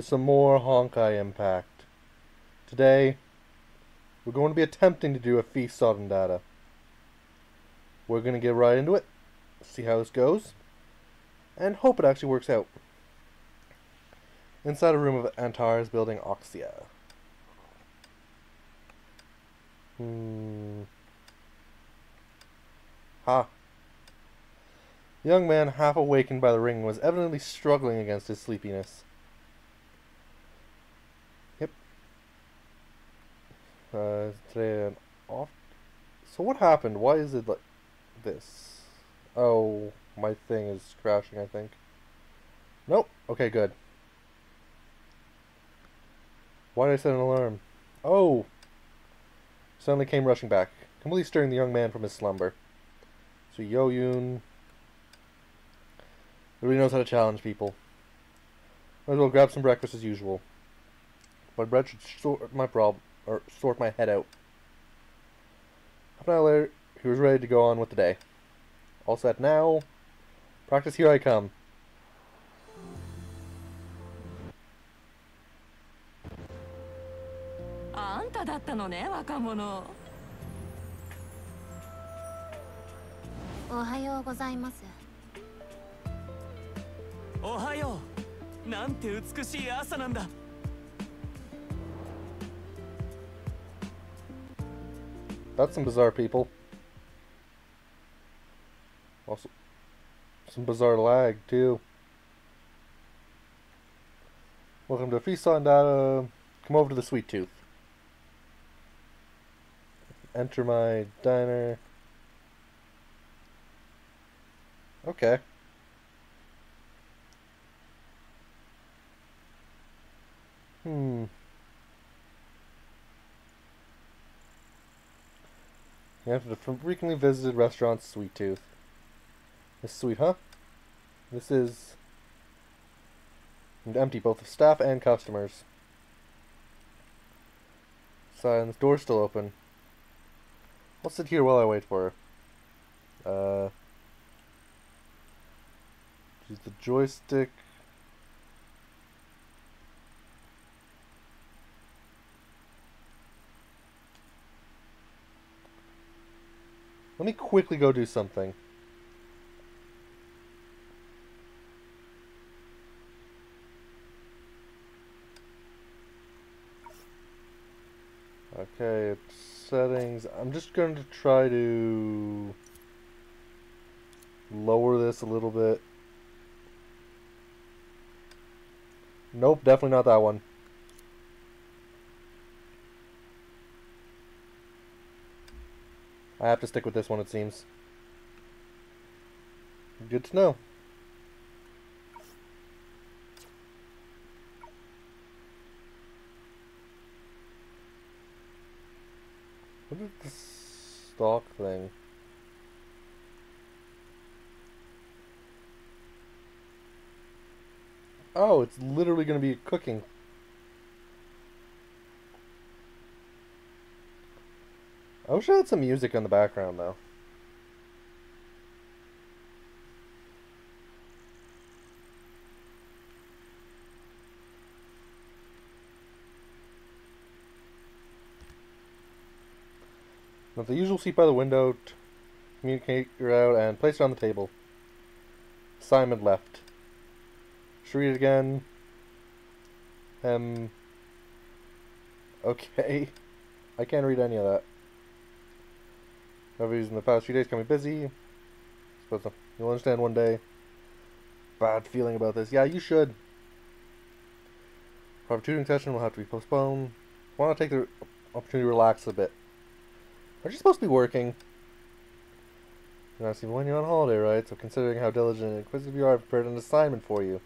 for some more Honkai Impact. Today, we're going to be attempting to do a feast on data. We're going to get right into it, see how this goes, and hope it actually works out. Inside a room of Antares building Oxia. Hmm. Ha. The young man, half awakened by the ring, was evidently struggling against his sleepiness. Uh, today an off. So what happened? Why is it like this? Oh, my thing is crashing, I think. Nope. Okay, good. Why did I set an alarm? Oh! Suddenly came rushing back, completely stirring the young man from his slumber. So Yo-Yun really knows how to challenge people. Might as well grab some breakfast as usual. My bread should sort my problem, or sort my head out. Half an hour later, he was ready to go on with the day. All set now. Practice, here I come. あんただったのね若者おはようございますおはようなんて美しい朝なんだ That's some bizarre people. Also, some bizarre lag, too. Welcome to Feast on Data. Come over to the Sweet Tooth. Enter my diner. Okay. Hmm. You have the frequently visited restaurant Sweet Tooth. It's sweet, huh? This is empty both of staff and customers. Sign, the door's still open. I'll sit here while I wait for her. Uh, use the joystick. Let me quickly go do something. Okay, settings. I'm just going to try to lower this a little bit. Nope, definitely not that one. I have to stick with this one, it seems. Good to know. What is this stock thing? Oh, it's literally going to be a cooking. Wish I had some music in the background, though. With the usual seat by the window, communicate your out and place it on the table. Simon left. Should read it again. Um. Okay. I can't read any of that. I've in the past few days coming busy. Suppose you'll understand one day. Bad feeling about this. Yeah, you should. Private tutoring session will have to be postponed. Why not take the opportunity to relax a bit? Aren't you supposed to be working? You're not even when you're on holiday, right? So considering how diligent and inquisitive you are, I've prepared an assignment for you.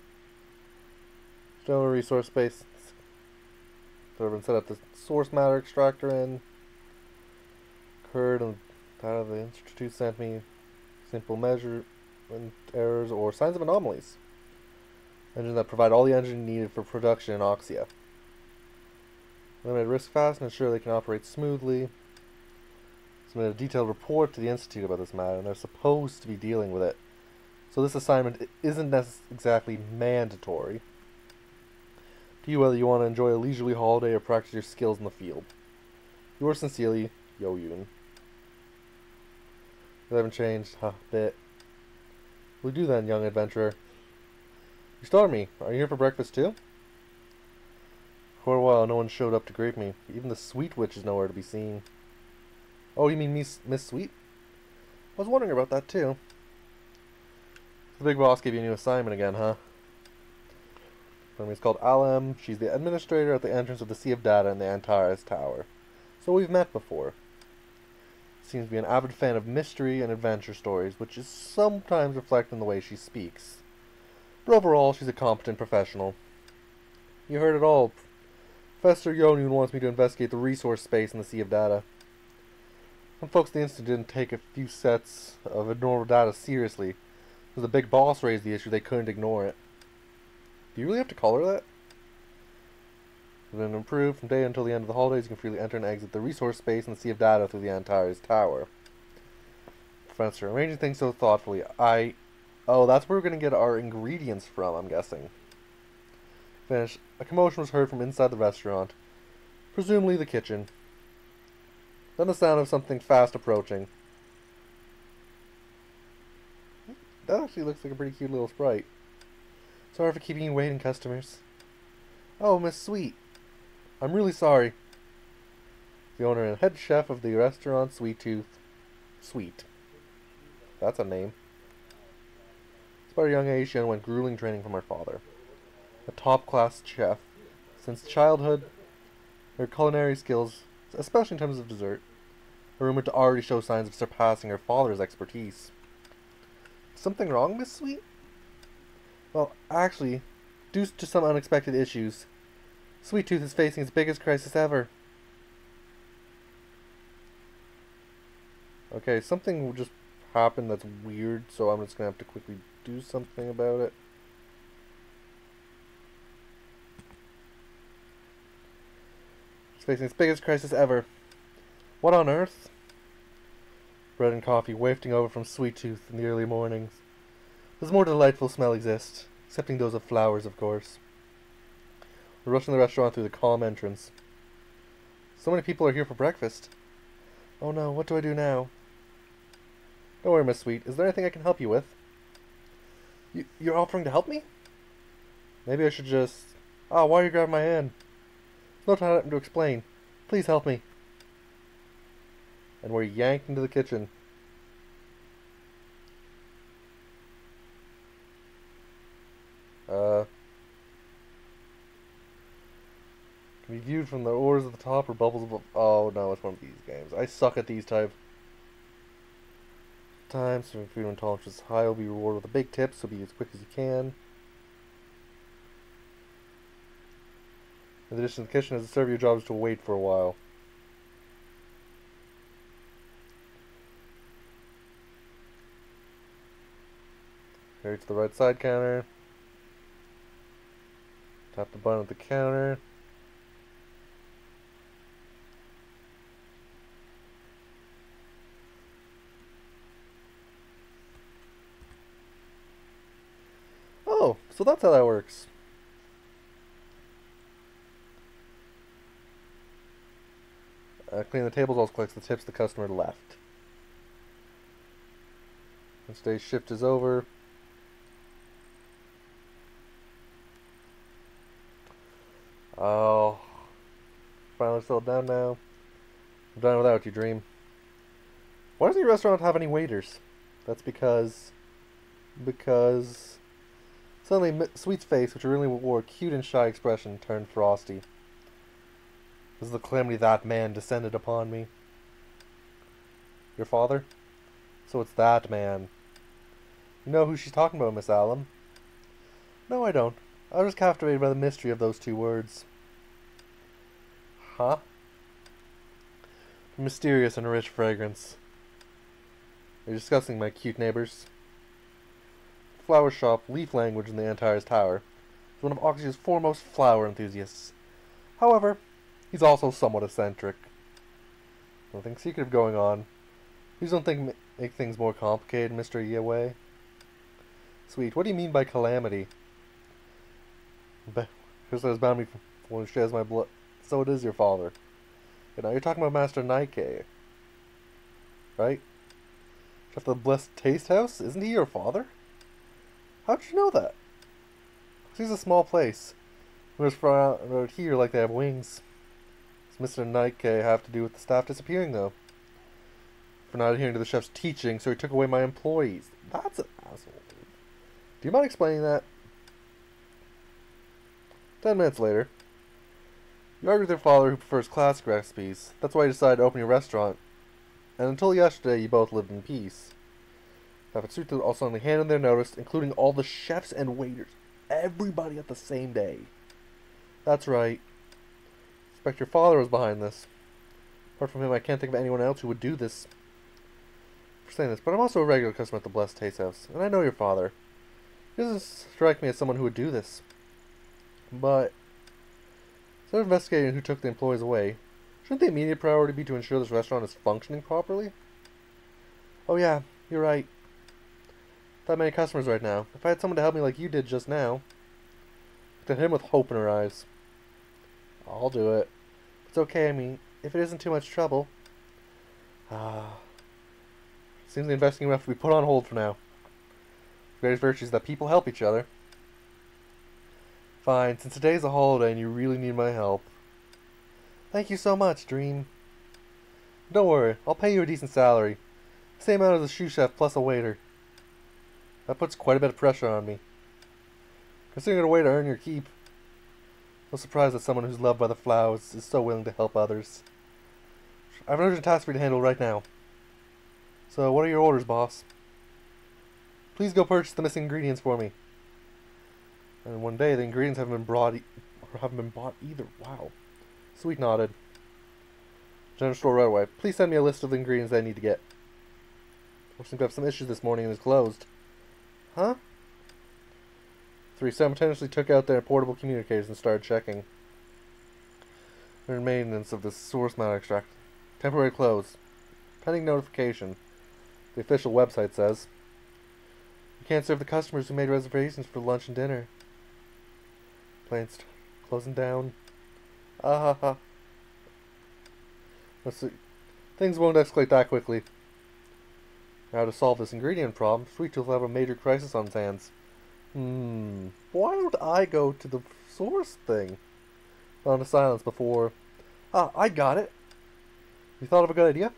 General resource space. So I've been set up the source matter extractor in. Curd and data the Institute sent me simple measurement errors or signs of anomalies. Engine that provide all the engine needed for production in Oxia. Limited risk fast and ensure they can operate smoothly submitted a detailed report to the Institute about this matter, and they're supposed to be dealing with it. So this assignment isn't exactly mandatory, to you whether you want to enjoy a leisurely holiday or practice your skills in the field. Yours sincerely, Yo Yoon. You haven't changed, huh? Bit. We do then, young adventurer. You startled me. Are you here for breakfast too? For a while, no one showed up to greet me. Even the sweet witch is nowhere to be seen. Oh, you mean Miss Miss Sweet? I was wondering about that too. The big boss gave you a new assignment again, huh? Her name's called Alem. She's the administrator at the entrance of the Sea of Data in the Antares Tower. So we've met before. Seems to be an avid fan of mystery and adventure stories, which is sometimes reflected in the way she speaks. But overall, she's a competent professional. You heard it all. Professor Yonun wants me to investigate the resource space in the Sea of Data. Some folks at the Institute didn't take a few sets of abnormal data seriously. As the big boss raised the issue, they couldn't ignore it. Do you really have to color that? Then improved from day until the end of the holidays, you can freely enter and exit the resource space and sea of data through the Antares Tower. Professor, arranging things so thoughtfully. I. Oh, that's where we're going to get our ingredients from, I'm guessing. Finish. A commotion was heard from inside the restaurant, presumably the kitchen. Then the sound of something fast approaching. That actually looks like a pretty cute little sprite. Sorry for keeping you waiting, customers. Oh, Miss Sweet. I'm really sorry. The owner and head chef of the restaurant Sweet Tooth. Sweet. That's a name. Despite her young age, she underwent grueling training from her father. A top class chef. Since childhood, her culinary skills, especially in terms of dessert, are rumored to already show signs of surpassing her father's expertise. Something wrong, Miss Sweet? Well, actually, due to some unexpected issues, Sweet Tooth is facing its biggest crisis ever. Okay, something will just happened that's weird, so I'm just gonna have to quickly do something about it. It's facing its biggest crisis ever. What on earth? Bread and coffee wafting over from Sweet Tooth in the early mornings. Does more delightful smell exist? Excepting those of flowers, of course. We're rushing the restaurant through the calm entrance. So many people are here for breakfast. Oh no, what do I do now? Don't worry, Miss Sweet. Is there anything I can help you with? You, you're offering to help me? Maybe I should just... Ah, why are you grabbing my hand? No time to explain. Please help me. And we're yanked into the kitchen. Uh... Can be viewed from the oars at the top or bubbles above. Oh no, it's one of these games. I suck at these type. Times serving food when tolerance is high will be rewarded with a big tip, so be as quick as you can. In addition, the kitchen as a server, your job is to wait for a while. Carry to the right side counter. Tap the button at the counter. Oh, so that's how that works. Uh, clean the tables also collects the tips the customer left. Once day shift is over. Oh, finally settled down now. I'm done without you, Dream. Why doesn't your restaurant have any waiters? That's because, because suddenly Sweet's face, which originally wore a cute and shy expression, turned frosty. This is the calamity that man descended upon me. Your father? So it's that man. You know who she's talking about, Miss Allen? No, I don't. I was captivated by the mystery of those two words. Huh? Mysterious and rich fragrance. You're discussing my cute neighbors. Flower shop, Leaf Language in the Antares Tower, is one of Oxy's foremost flower enthusiasts. However, he's also somewhat eccentric. Nothing secretive going on. Please don't think make things more complicated, Mr. Yeway. Sweet, what do you mean by calamity? Krista has bound me for when she has my blood. So it is your father. You know, you're talking about Master Nike. Right? Chef the Blessed Taste House? Isn't he your father? How'd you know that? 'Cause he's a small place. Whereas out here, like they have wings. Does Mr. Nike have to do with the staff disappearing, though? For not adhering to the chef's teaching, so he took away my employees. That's an asshole, dude. Do you mind explaining that? Ten minutes later. You argue with your father who prefers classic recipes. That's why you decided to open your restaurant. And until yesterday, you both lived in peace. Tapatsuta all suddenly handed their notice, including all the chefs and waiters. Everybody at the same day. That's right. Suspect your father was behind this. Apart from him, I can't think of anyone else who would do this. For saying this, but I'm also a regular customer at the Blessed Taste House, and I know your father. He doesn't strike me as someone who would do this. But instead of investigating who took the employees away, shouldn't the immediate priority be to ensure this restaurant is functioning properly? Oh yeah, you're right. That many customers right now. If I had someone to help me like you did just now. Looked at him with hope in her eyes. I'll do it. It's okay, I mean, if it isn't too much trouble. Ah. Seems the investing have to be put on hold for now. Greatest virtue is that people help each other. Fine, since today's a holiday and you really need my help. Thank you so much, Dream. Don't worry, I'll pay you a decent salary. Same amount as a shoe chef plus a waiter. That puts quite a bit of pressure on me. Considering a way to earn your keep. No surprise that someone who's loved by the flowers is so willing to help others. I have an urgent task for you to handle right now. So, what are your orders, boss? Please go purchase the missing ingredients for me. And one day, the ingredients haven't been brought, e- or haven't been bought either. Wow. Sweet nodded. General store right away. Please send me a list of the ingredients I need to get. I seem to have some issues this morning and is closed. Huh? Three simultaneously took out their portable communicators and started checking. Their maintenance of the source matter extract. Temporary close. Pending notification. The official website says. You can't serve the customers who made reservations for lunch and dinner. Planes closing down. Ah ha ha. Let's see. Things won't escalate that quickly. Now to solve this ingredient problem, Sweet Tooth will have a major crisis on its hands. Hmm. Why don't I go to the source thing? Found a silence before. Ah, I got it. You thought of a good idea?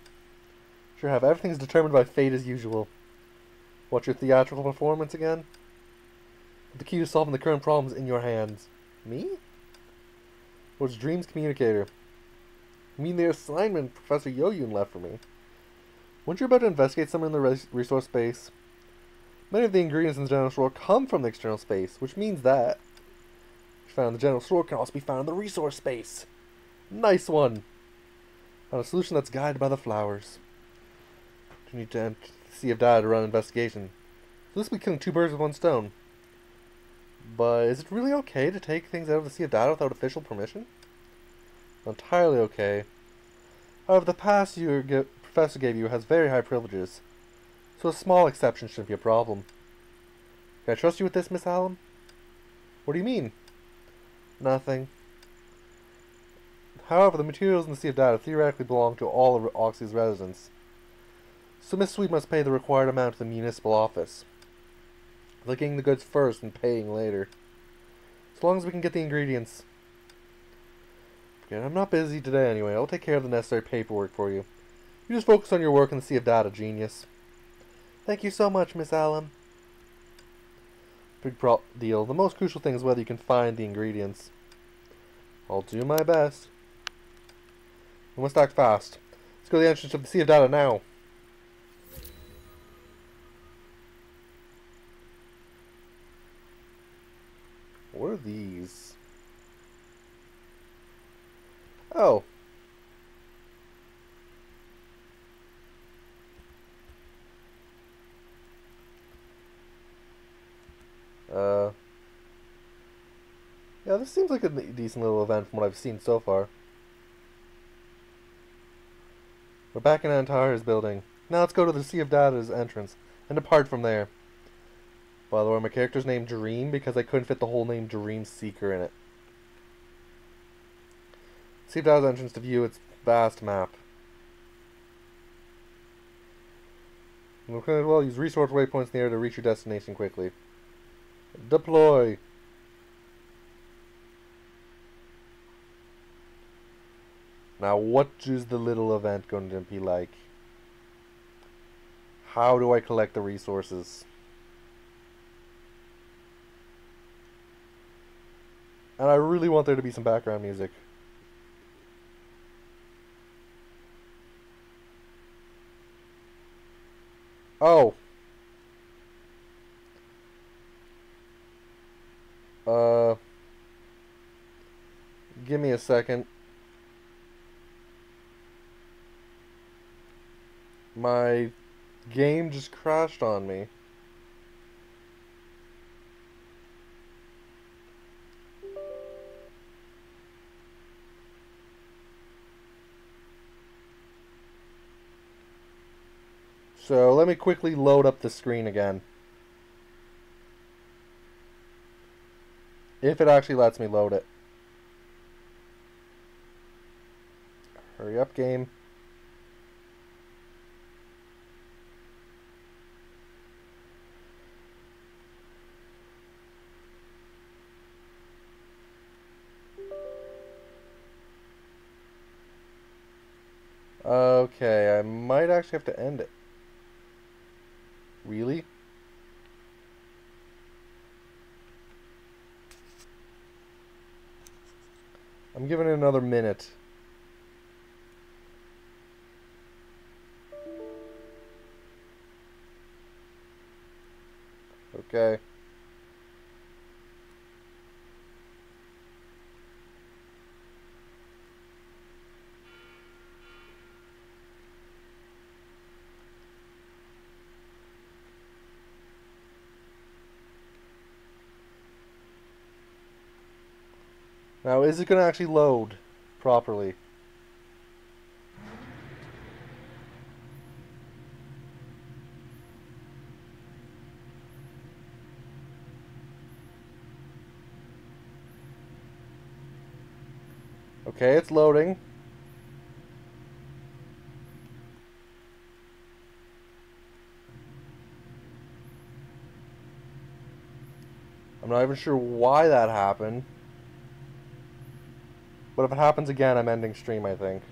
Sure have. Everything's determined by fate as usual. What's your theatrical performance again? The key to solving the current problems in your hands. Me? What's Dream's communicator? You mean the assignment Professor Yoyun left for me? Weren't you about to investigate somewhere in the res- resource space? Many of the ingredients in the general store come from the external space, which means that which found in the general store can also be found in the resource space. Nice one. Found a solution that's guided by the flowers. You need to enter the sea of data to run an investigation. So this will be killing two birds with one stone. But is it really okay to take things out of the Sea of Data without official permission? Entirely okay. However, the pass your g- professor gave you has very high privileges, so a small exception shouldn't be a problem. Can I trust you with this, Miss Allen? What do you mean? Nothing. However, the materials in the Sea of Data theoretically belong to all of Oxy's residents, so Miss Sweet must pay the required amount to the municipal office. Looking the goods first and paying later. As long as we can get the ingredients. Forget I'm not busy today anyway. I'll take care of the necessary paperwork for you. You just focus on your work in the Sea of Data, genius. Thank you so much, Miss Allen. Big pro- deal. The most crucial thing is whether you can find the ingredients. I'll do my best. We must act fast. Let's go to the entrance of the Sea of Data now. What are these? Oh. Uh. Yeah, this seems like a decent little event from what I've seen so far. We're back in Antares building. Now let's go to the Sea of Data's entrance and depart from there. By the way, my character's named Dream because I couldn't fit the whole name Dream Seeker in it. Sea of out entrance to view its vast map. Well, use resource waypoints in the air to reach your destination quickly. Deploy. Now, what is the little event going to be like? How do I collect the resources? And I really want there to be some background music. Oh. Uh. Give me a second. My game just crashed on me. So let me quickly load up the screen again. If it actually lets me load it. Hurry up, game. Okay, I might actually have to end it. Really? I'm giving it another minute. Okay. Now, is it going to actually load properly? Okay, it's loading. I'm not even sure why that happened. But if it happens again, I'm ending stream, I think.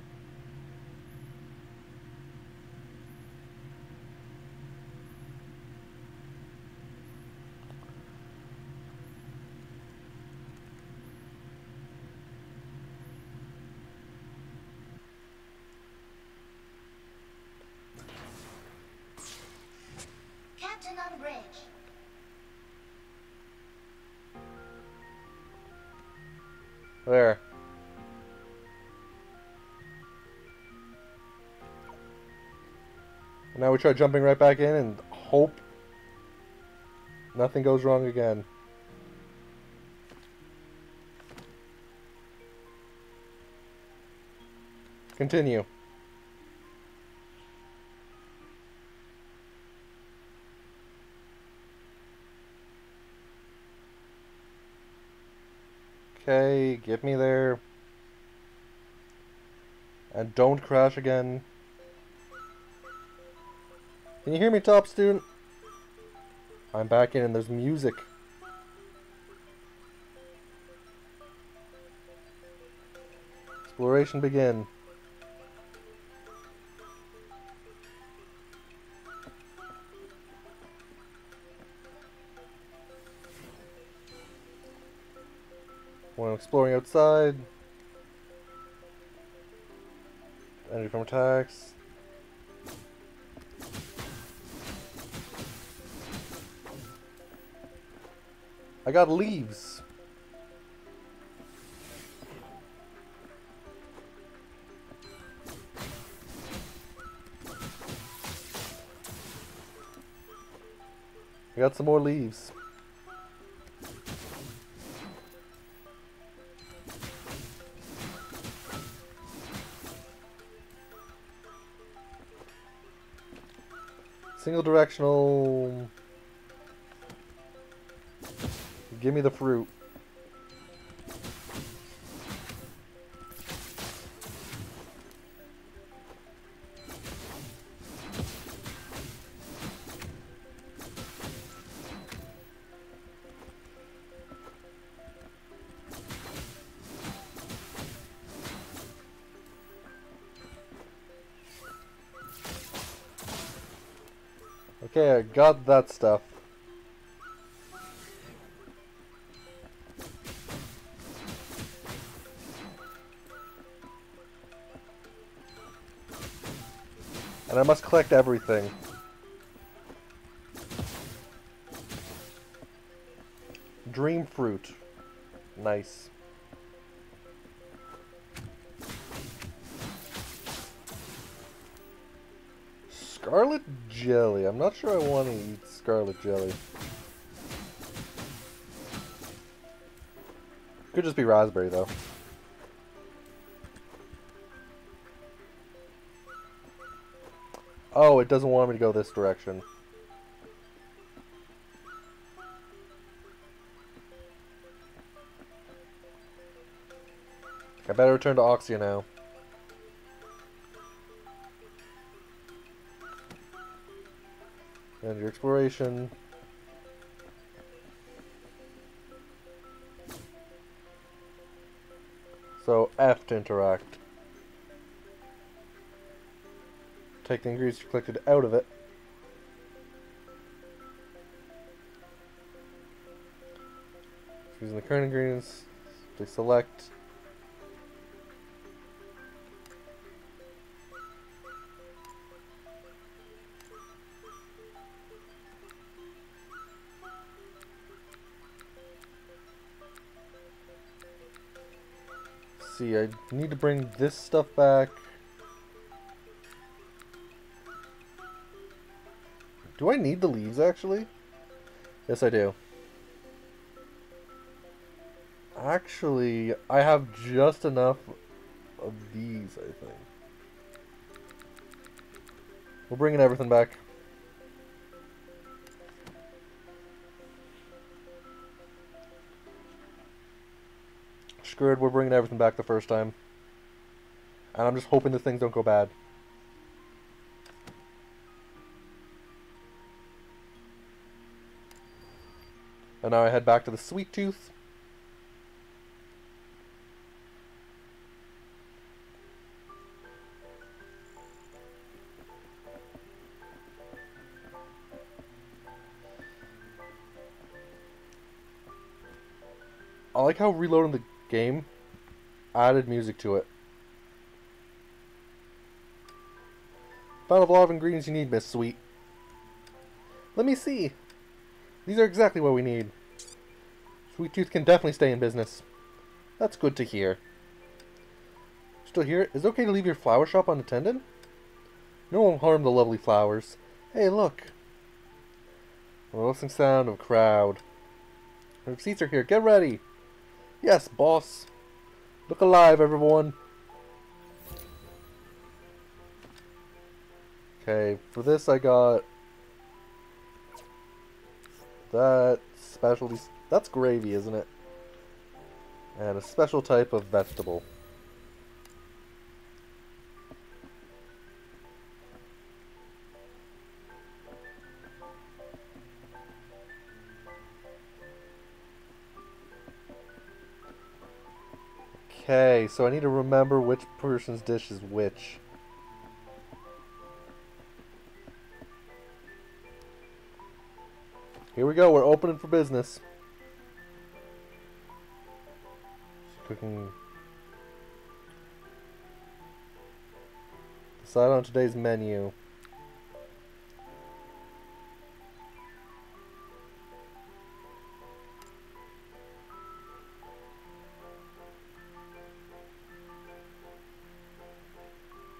Now we try jumping right back in and hope nothing goes wrong again. Continue. Okay, get me there. And don't crash again. Can you hear me, top student? I'm back in and there's music. Exploration begin. When I'm exploring outside. Energy from attacks. I got leaves. I got some more leaves. Single directional. Give me the fruit. Okay, I got that stuff. And I must collect everything. Dream fruit. Nice. Scarlet jelly. I'm not sure I want to eat scarlet jelly. Could just be raspberry though. Oh, it doesn't want me to go this direction. I better return to Oxia now. And your exploration. So F to interact. Take the ingredients you collected out of it. Using the current ingredients, they select. See, I need to bring this stuff back. Do I need the leaves, actually? Yes, I do. Actually, I have just enough of these, I think. We're bringing everything back. Screwed, we're bringing everything back the first time. And I'm just hoping the things don't go bad. And now I head back to the Sweet Tooth. I like how reloading the game added music to it. Found a lot of ingredients you need, Miss Sweet. Let me see. These are exactly what we need. Sweet Tooth can definitely stay in business. That's good to hear. Still here? Is it okay to leave your flower shop unattended? No one will harm the lovely flowers. Hey, look. The listening sound of crowd. The seats are here. Get ready. Yes, boss. Look alive, everyone. Okay, for this I got that specialty. That's gravy, isn't it? And a special type of vegetable. Okay, so I need to remember which person's dish is which. Here we go, we're opening for business. Cooking. Decide on today's menu.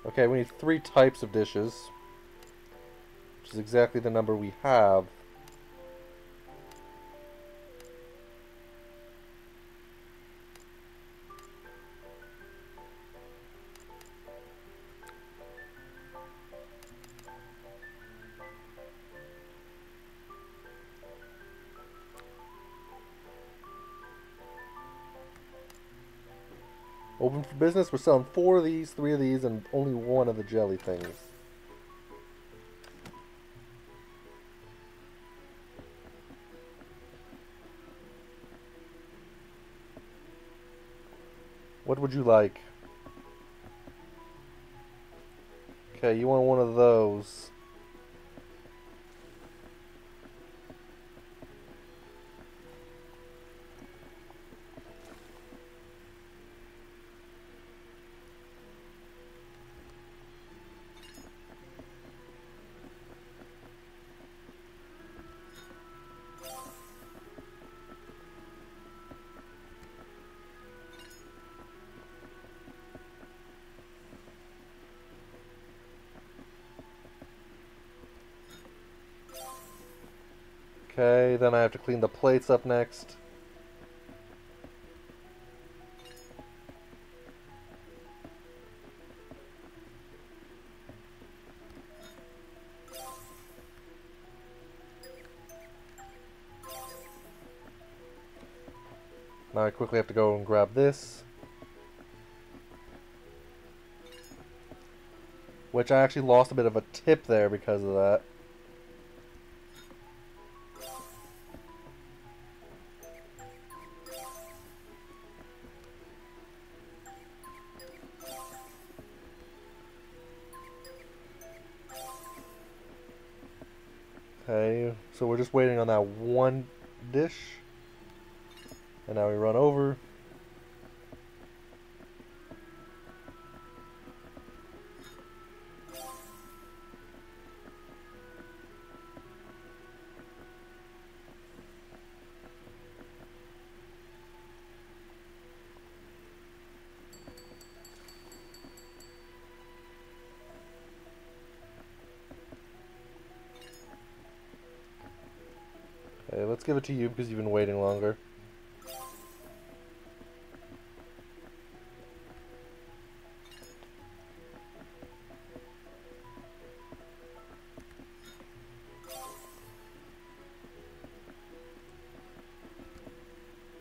Okay, we need three types of dishes. Which is exactly the number we have. For business. We're selling four of these, three of these, and only one of the jelly things. What would you like? Okay, you want one of those. Clean the plates up next. Now I quickly have to go and grab this. Which I actually lost a bit of a tip there because of that. Dish. And now we run over. To you because you've been waiting longer.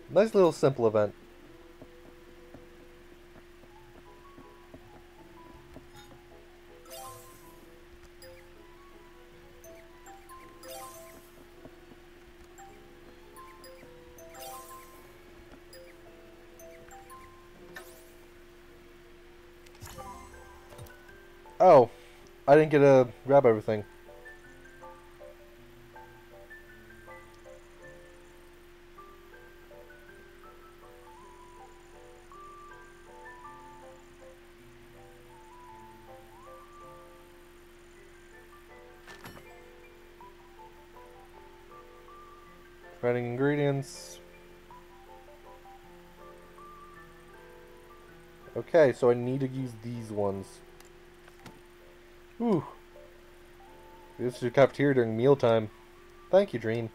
Nice little simple event. I didn't get to grab everything. Writing ingredients. Okay, so I need to use these ones. Ooh. This is your cafeteria during mealtime. Thank you, Dream.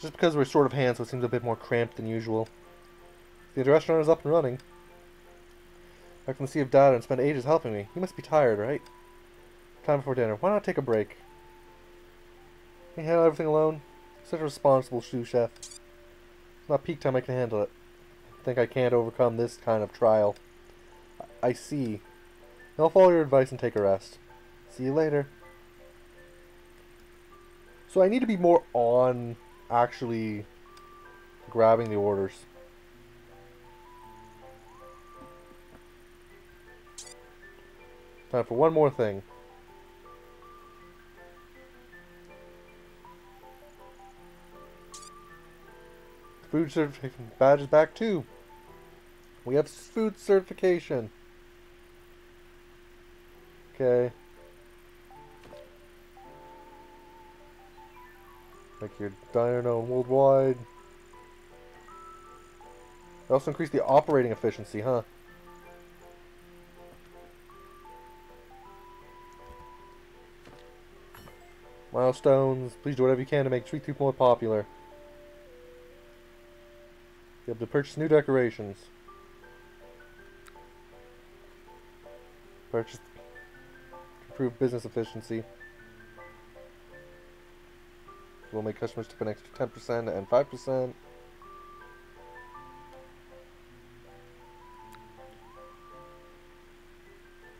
Just because we're short of hands, so it seems a bit more cramped than usual. The restaurant is up and running. I can see of Dad and spent ages helping me. You must be tired, right? Time before dinner. Why not take a break? Can you handle everything alone? Such a responsible sous chef. It's not peak time I can handle it. I think I can't overcome this kind of trial. I, I see. I'll follow your advice and take a rest. See you later. So I need to be more on actually grabbing the orders. Time for one more thing. Food certification badges back too. We have food certification. Okay. Make your known worldwide. also increase the operating efficiency, huh? Milestones. Please do whatever you can to make Sweet Tooth more popular. You have to purchase new decorations. Purchase improve business efficiency. We'll make customers tip an extra 10% and 5%.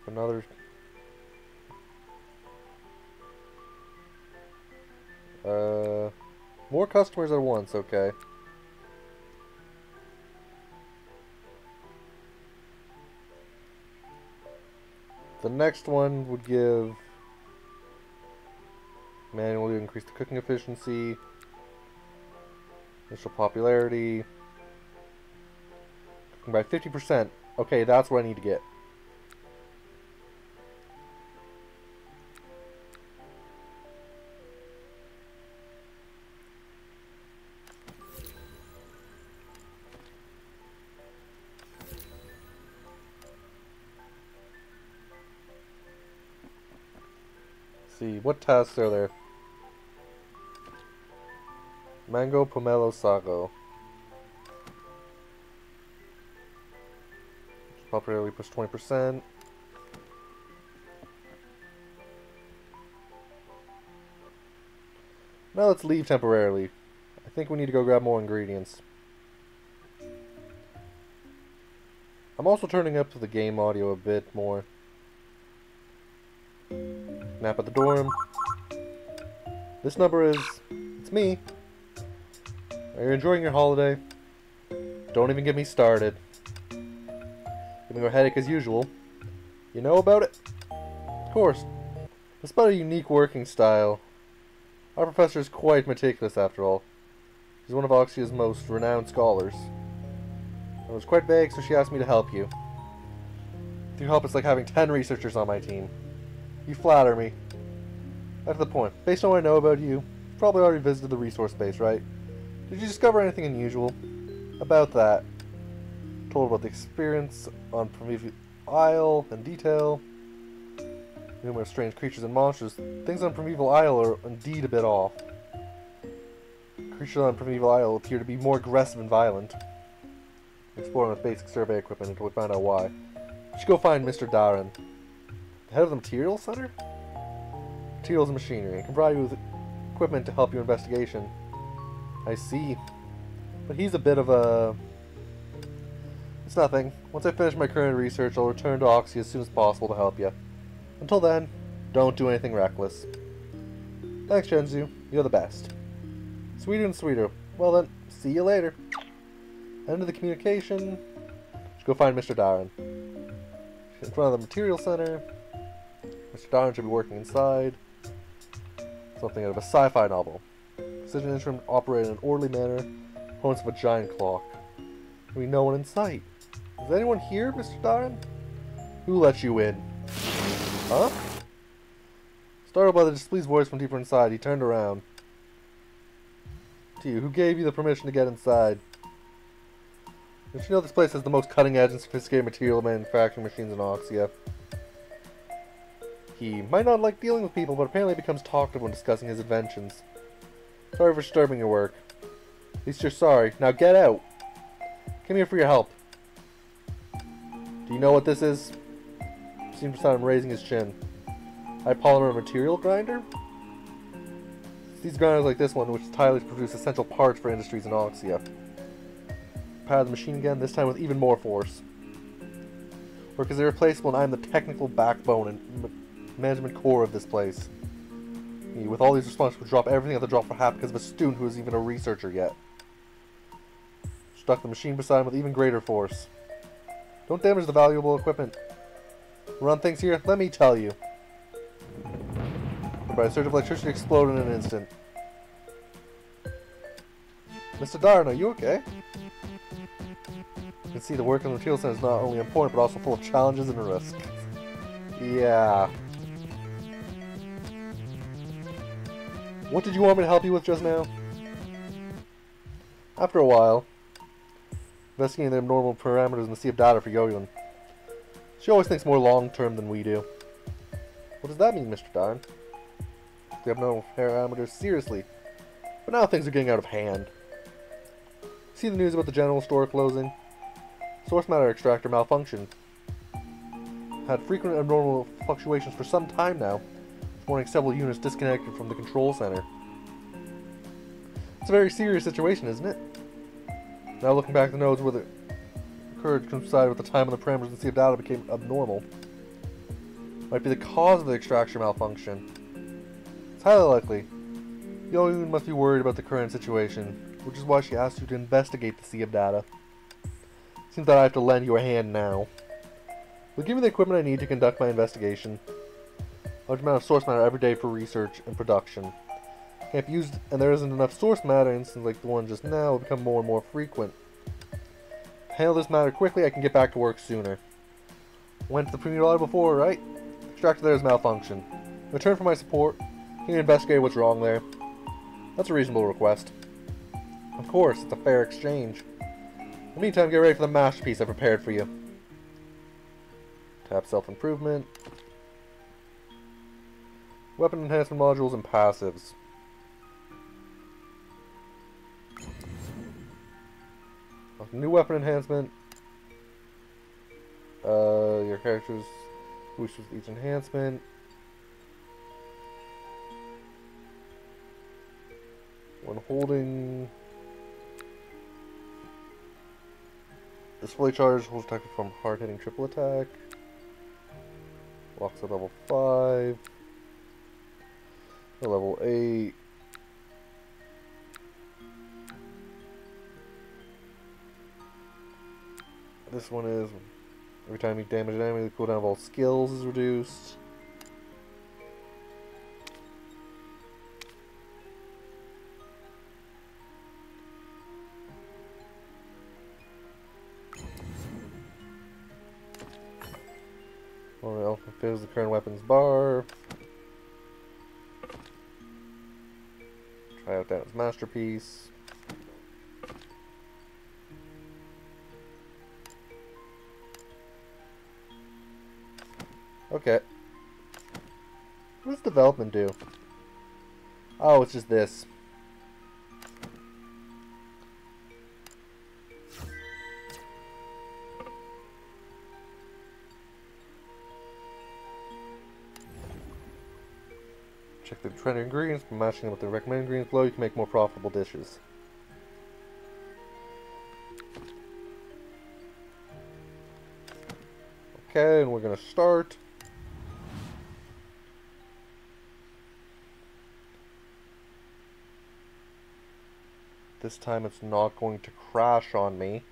Another. Uh, more customers at once, okay. The next one would give manually increase the cooking efficiency, initial popularity, cooking by 50%. Okay, that's what I need to get. What tasks are there? Mango Pomelo Sago. Popularity plus 20%. Now let's leave temporarily. I think we need to go grab more ingredients. I'm also turning up the game audio a bit more. Nap at the dorm. This number is... It's me. Are you enjoying your holiday? Don't even get me started. Giving me a headache as usual. You know about it? Of course. Despite a unique working style, our professor is quite meticulous after all. He's one of Oxia's most renowned scholars. It was quite vague, so she asked me to help you. Your help, it's like having ten researchers on my team. You flatter me. Back to the point. Based on what I know about you, you've probably already visited the resource base, right? Did you discover anything unusual? About that. Told about the experience on Primeval Isle in detail. Numerous strange creatures and monsters. Things on Primeval Isle are indeed a bit off. Creatures on Primeval Isle appear to be more aggressive and violent. Exploring with basic survey equipment until we find out why. We should go find Mr. Darren. Head of the Materials Center? Materials and Machinery, can provide you with equipment to help your investigation. I see. But he's a bit of a... It's nothing. Once I finish my current research, I'll return to Oxia as soon as possible to help you. Until then, don't do anything reckless. Thanks, Shenzu. You're the best. Sweeter and sweeter. Well then, see you later. End of the communication. Go find Mr. Darren. In front of the Material Center. Mr. Darren should be working inside. Something out of a sci-fi novel. Precision instrument operated in an orderly manner. Components of a giant clock. We no one in sight. Is anyone here, Mr. Darren? Who let you in? Huh? Startled by the displeased voice from deeper inside, he turned around. To you, who gave you the permission to get inside? Did you know this place has the most cutting edge and sophisticated material manufacturing machines in Oxia? He might not like dealing with people, but apparently becomes talkative when discussing his inventions. Sorry for disturbing your work. At least you're sorry. Now get out! Come here for your help. Do you know what this is? Seems to him raising his chin. High polymer material grinder? It's these grinders like this one which tirelessly produce essential parts for industries in Oxia. Power the machine again, this time with even more force. Work is irreplaceable and I'm the technical backbone and management core of this place. With all these would drop everything at the drop a hat because of a student who isn't even a researcher yet. Struck the machine beside him with even greater force. Don't damage the valuable equipment. Run things here, let me tell you. By a surge of electricity exploded in an instant. Mr. Darren, are you okay? You can see the work in the material center is not only important, but also full of challenges and risks. Yeah. What did you want me to help you with just now? After a while, investigating the abnormal parameters in the sea of data for Yoyun, she always thinks more long-term than we do. What does that mean, Mr. Darren? The abnormal parameters, seriously. But now things are getting out of hand. See the news about the general store closing? Source matter extractor malfunctioned. Had frequent abnormal fluctuations for some time now. Morning several units disconnected from the control center. It's a very serious situation, isn't it? Now looking back, the nodes where the occurred coincided with the time when the parameters and sea of data became abnormal. Might be the cause of the extraction malfunction. It's highly likely. Yoyun must be worried about the current situation, which is why she asked you to investigate the sea of data. Seems that I have to lend you a hand now. Will give me the equipment I need to conduct my investigation. Large amount of source matter every day for research and production. Can't be used, and there isn't enough source matter, instances like the one just now will become more and more frequent. Handle this matter quickly, I can get back to work sooner. Went to the premier audit before, right? Extractor there is malfunction. Return for my support, can you investigate what's wrong there? That's a reasonable request. Of course, it's a fair exchange. In the meantime, get ready for the masterpiece I prepared for you. Tap self-improvement. Weapon enhancement modules and passives. New weapon enhancement. Uh, your character's boost with each enhancement. When holding Display charge holds attack from hard hitting triple attack. Locks at level 5. Level 8. This one is every time you damage an enemy, the cooldown of all skills is reduced. Well, fills the current weapons bar. Out that masterpiece. Okay. What does development do? Oh, it's just this. Trend ingredients, by matching them with the recommended ingredients below, you can make more profitable dishes. Okay, and we're gonna start. This time it's not going to crash on me.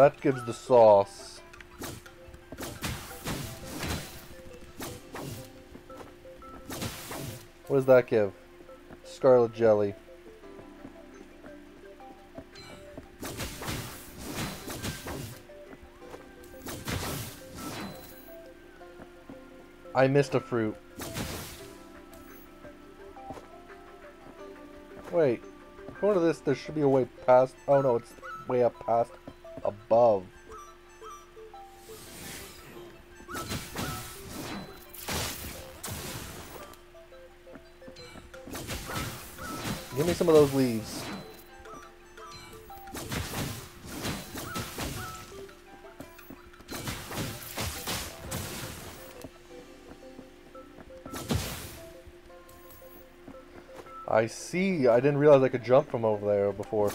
That gives the sauce. What does that give? Scarlet jelly. I missed a fruit. Wait. According to this, there should be a way past... Oh no, it's way up past above. Give me some of those leaves. I see. I didn't realize I could jump from over there before.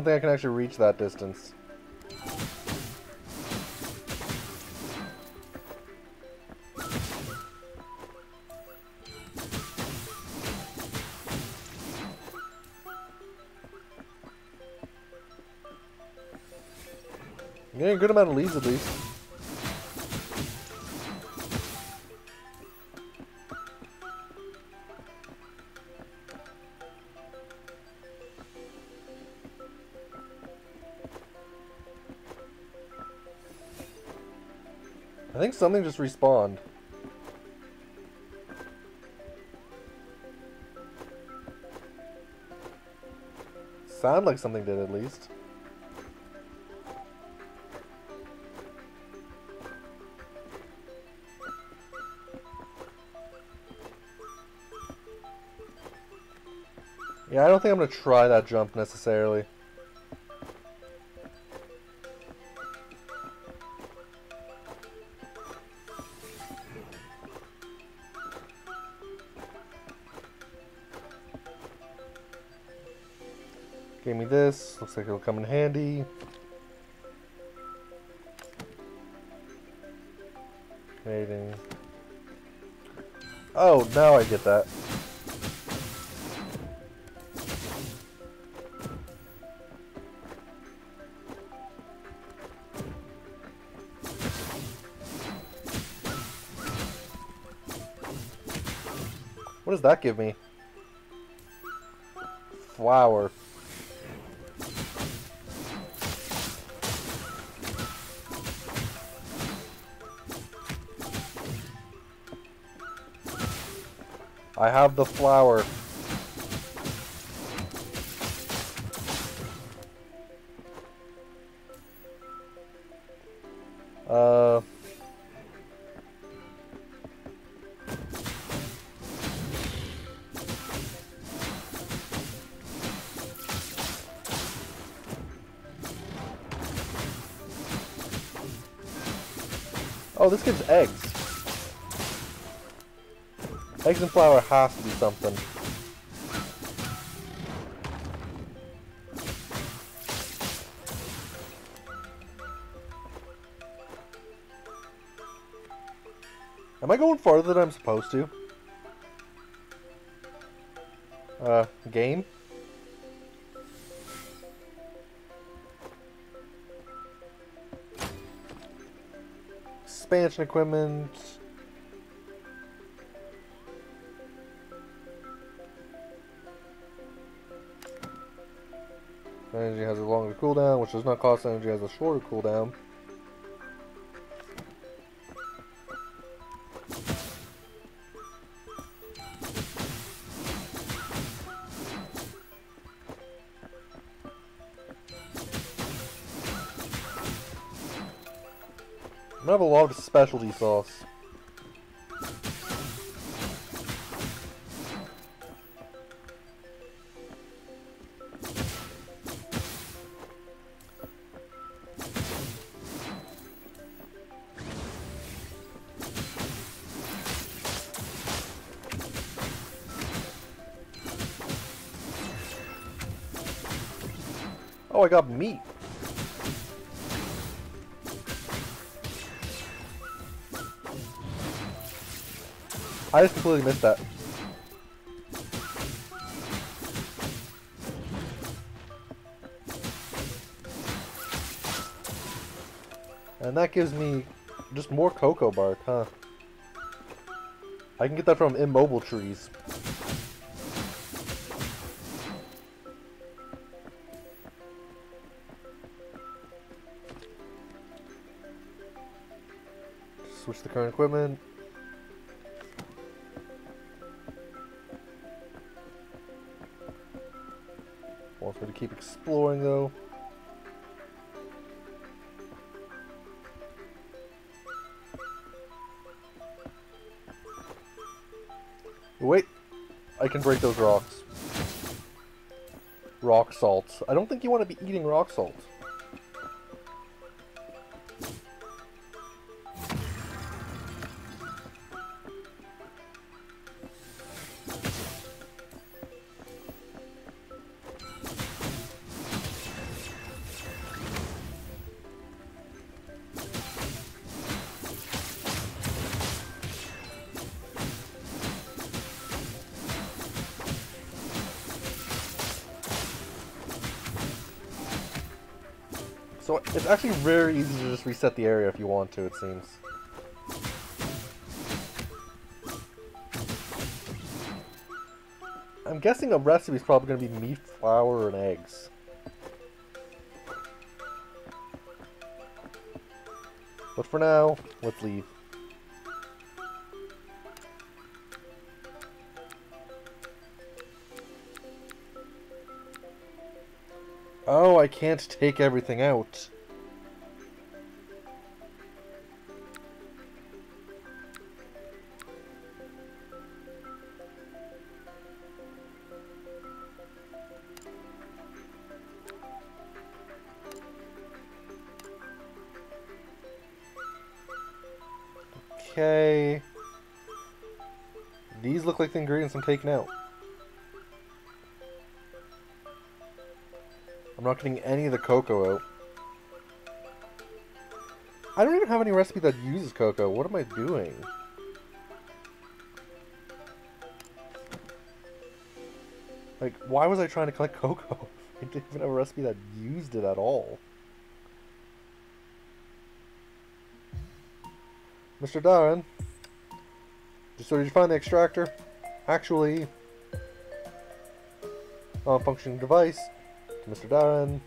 Don't think I can actually reach that distance. A good amount of leads at least. I think something just respawned. Sound like something did at least. Yeah, I don't think I'm gonna try that jump necessarily. Looks like it'll come in handy. Mating. Oh, now I get that. What does that give me? I have the flower. Uh... Oh, this gives eggs. Eggs and flour has to be something. Am I going farther than I'm supposed to? Uh, game? Expansion equipment. Cooldown, which does not cost energy, has a shorter cooldown. I'm have a lot of specialty sauce. Oh, I got meat. I just completely missed that. And that gives me just more cocoa bark, huh? I can get that from immobile trees. The current equipment. Wants me to keep exploring though. Wait, I can break those rocks. Rock salt. I don't think you want to be eating rock salt. Very easy to just reset the area if you want to, it seems. I'm guessing a recipe is probably going to be meat, flour, and eggs. But for now, let's leave. Oh, I can't take everything out. Like the ingredients I'm taking out. I'm not getting any of the cocoa out. I don't even have any recipe that uses cocoa. What am I doing? Like, why was I trying to collect cocoa? I didn't even have a recipe that used it at all. Mr. Darren, so did you find the extractor? Actually, non-functioning device. To Mr. Darren.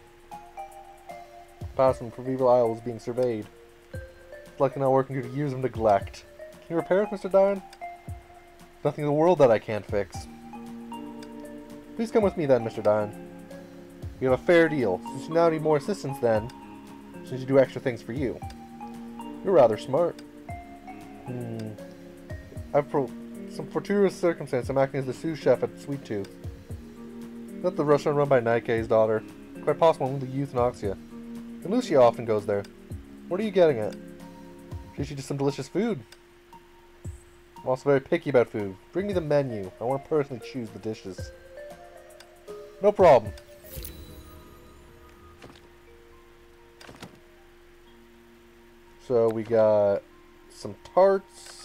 Passing Primeval Isle is being surveyed. It's likely not working due to use of neglect. Can you repair it, Mr. Darren? Nothing in the world that I can't fix. Please come with me then, Mr. Darren. You have a fair deal, since you now need more assistance then, since you do extra things for you. You're rather smart. Hmm. I've pro some fortuitous circumstance I'm acting as the sous chef at Sweet Tooth. Not the restaurant run by Nike's daughter. Quite possible only the youth Noxia. And Lucia often goes there. What are you getting at? Treat just some delicious food. I'm also very picky about food. Bring me the menu. I want to personally choose the dishes. No problem. So we got some tarts,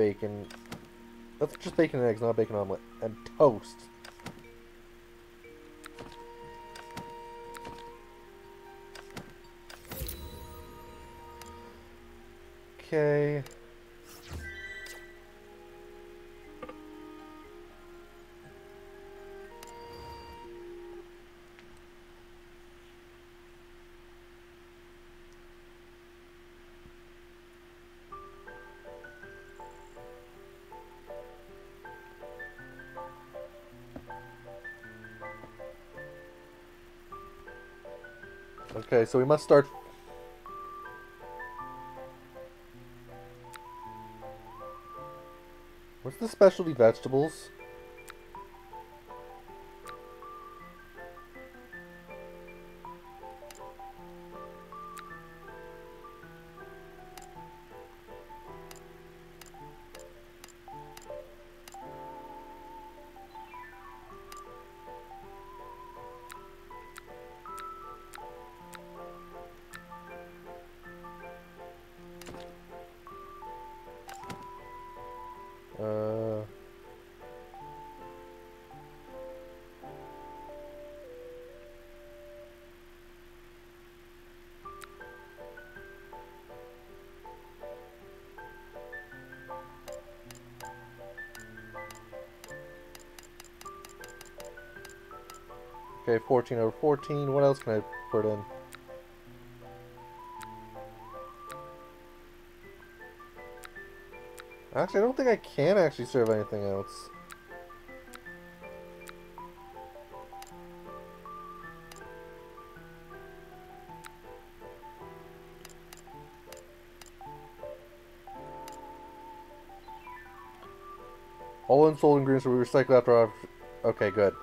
bacon. That's just bacon and eggs, not bacon omelet, and toast. Okay. Okay, so we must start. What's the specialty vegetables? 14 over 14. What else can I put in? Actually, I don't think I can actually serve anything else. All unsold ingredients will be recycled after our... Okay, good.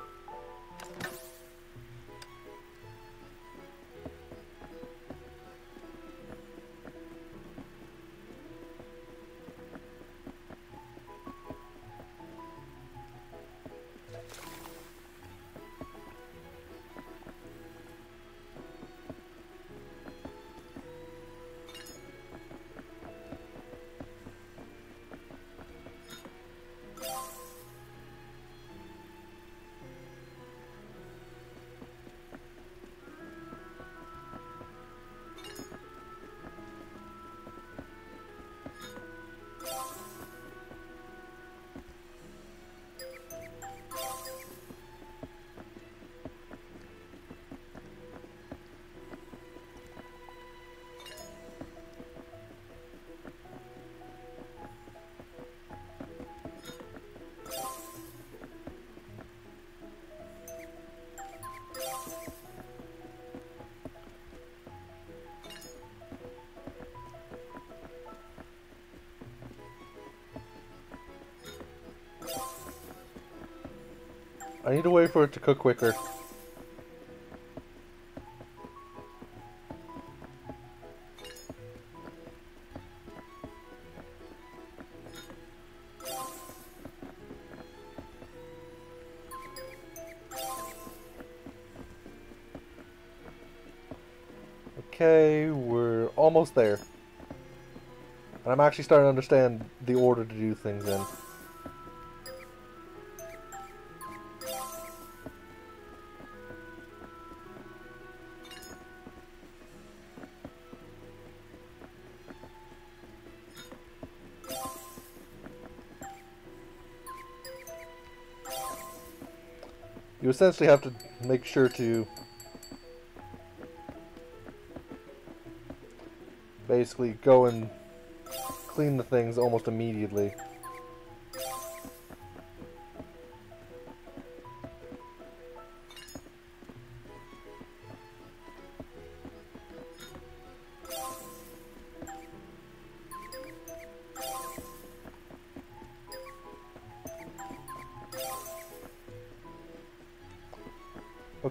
To wait for it to cook quicker. Okay, we're almost there. And I'm actually starting to understand the order to do things in. Essentially have to make sure to basically go and clean the things almost immediately.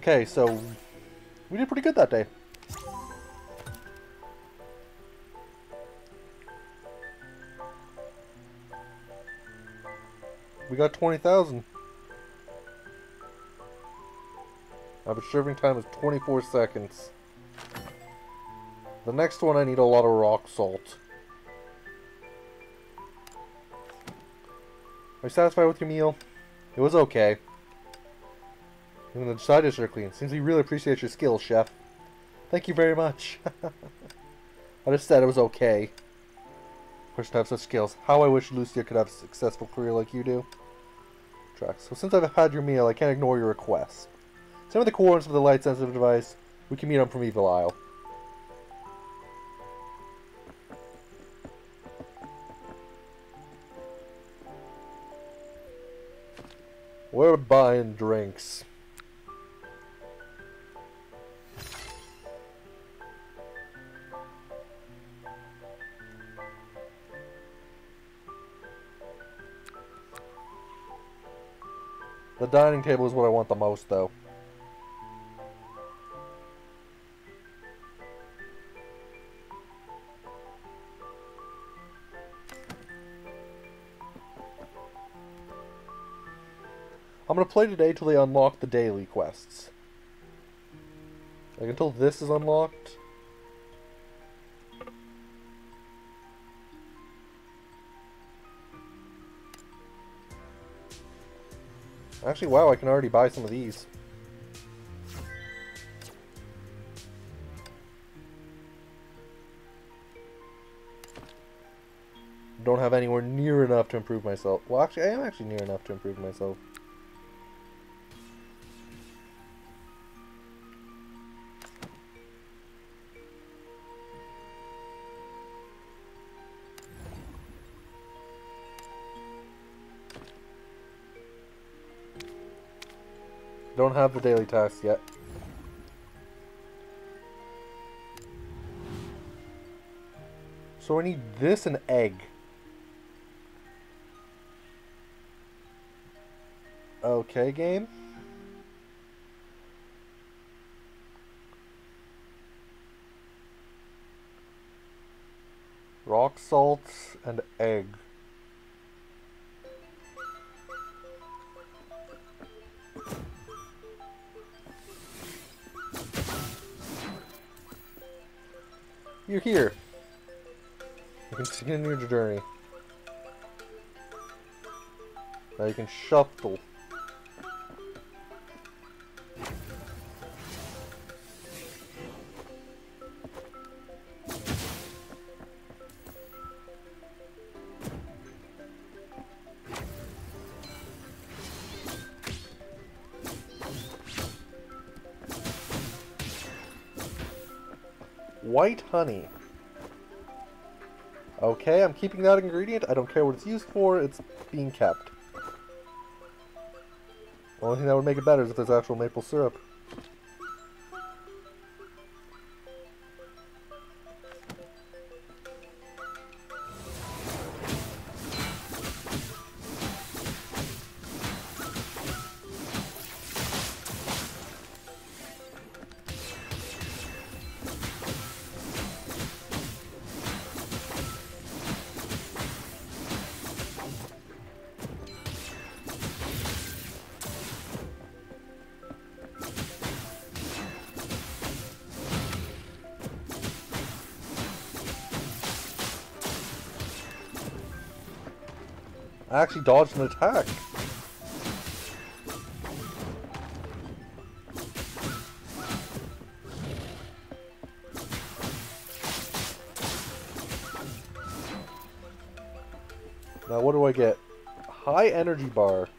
Okay, so we did pretty good that day. We got 20,000. Average serving time is 24 seconds. The next one I need a lot of rock salt. Are you satisfied with your meal? It was okay. Even the side are clean. Seems he really appreciates your skills, chef. Thank you very much. I just said it was okay. Person to have such skills. How I wish Lucia could have a successful career like you do. Tracks. So since I've had your meal, I can't ignore your request. Send me the coordinates of the light-sensitive device. We can meet on Primeval Isle. We're buying drinks. The dining table is what I want the most, though. I'm gonna play today till they unlock the daily quests. Like until this is unlocked. Actually, wow, I can already buy some of these. Don't have anywhere near enough to improve myself. Well, actually, I am actually near enough to improve myself. Don't have the daily task yet. So I need this and egg. Okay, game. Rock salt and egg. You're here. You can continue your journey. Now you can shuffle. White honey. Okay, I'm keeping that ingredient. I don't care what it's used for. It's being kept. The only thing that would make it better is if there's actual maple syrup. Dodged an attack. Now what do I get? High energy bar.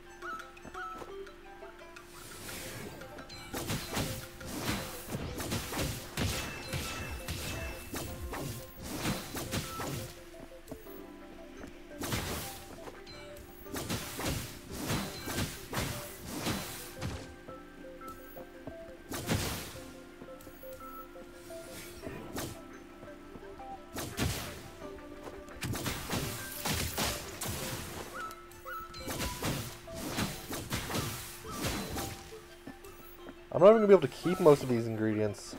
Keep most of these ingredients.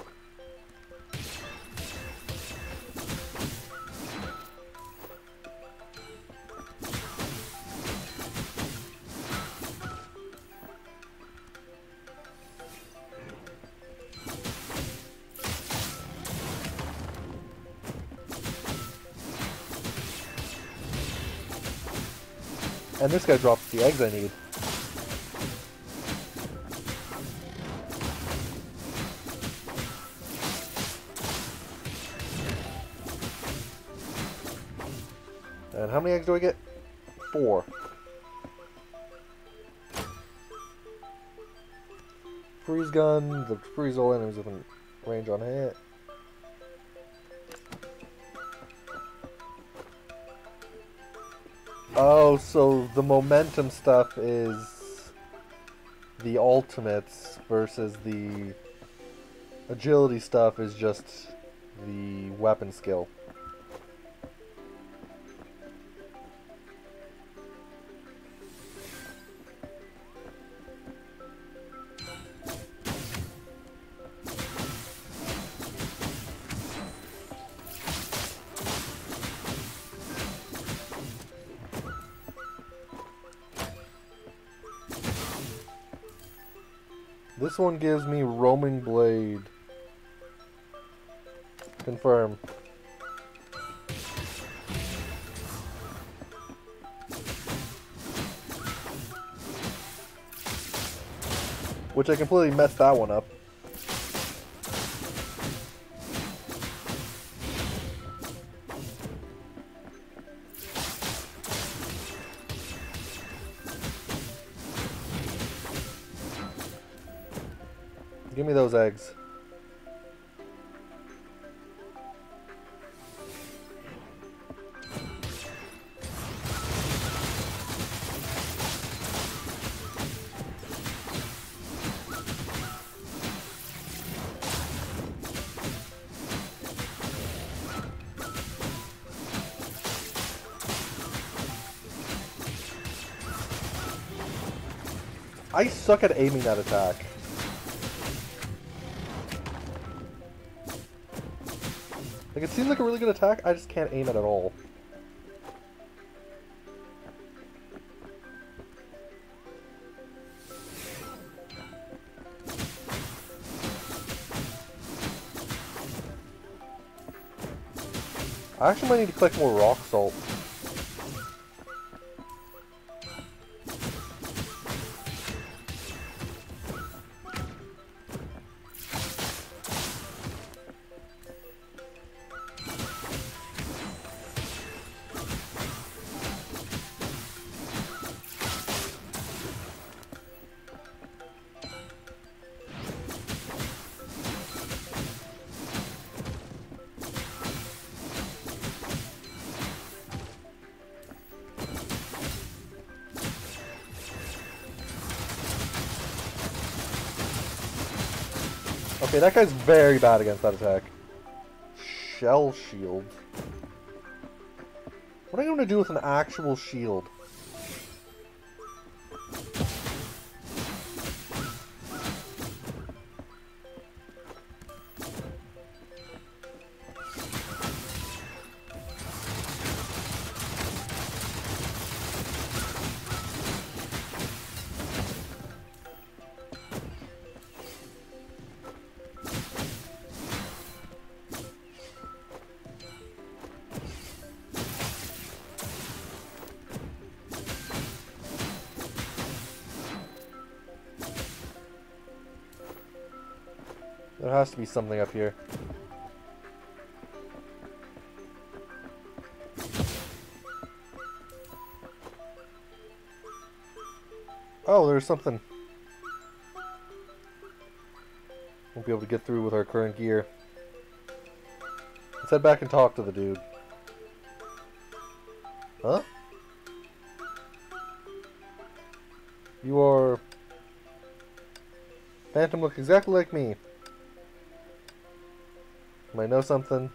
And this guy drops the eggs I need. Eggs do I get? Four. Freeze gun, the freeze all enemies within range on hit. Oh, so the momentum stuff is the ultimates versus the agility stuff is just the weapon skill. Gives me roaming blade. Confirm. Which I completely messed that one up. Those eggs. I suck at aiming that attack. Like, it seems like a really good attack, I just can't aim it at all. I actually might need to collect more rock salt. Okay, that guy's very bad against that attack. Shell shield. What are you going to do with an actual shield? Has to be something up here. Oh, there's something. Won't be able to get through with our current gear. Let's head back and talk to the dude. Huh? You are... Phantom look exactly like me. Might know something.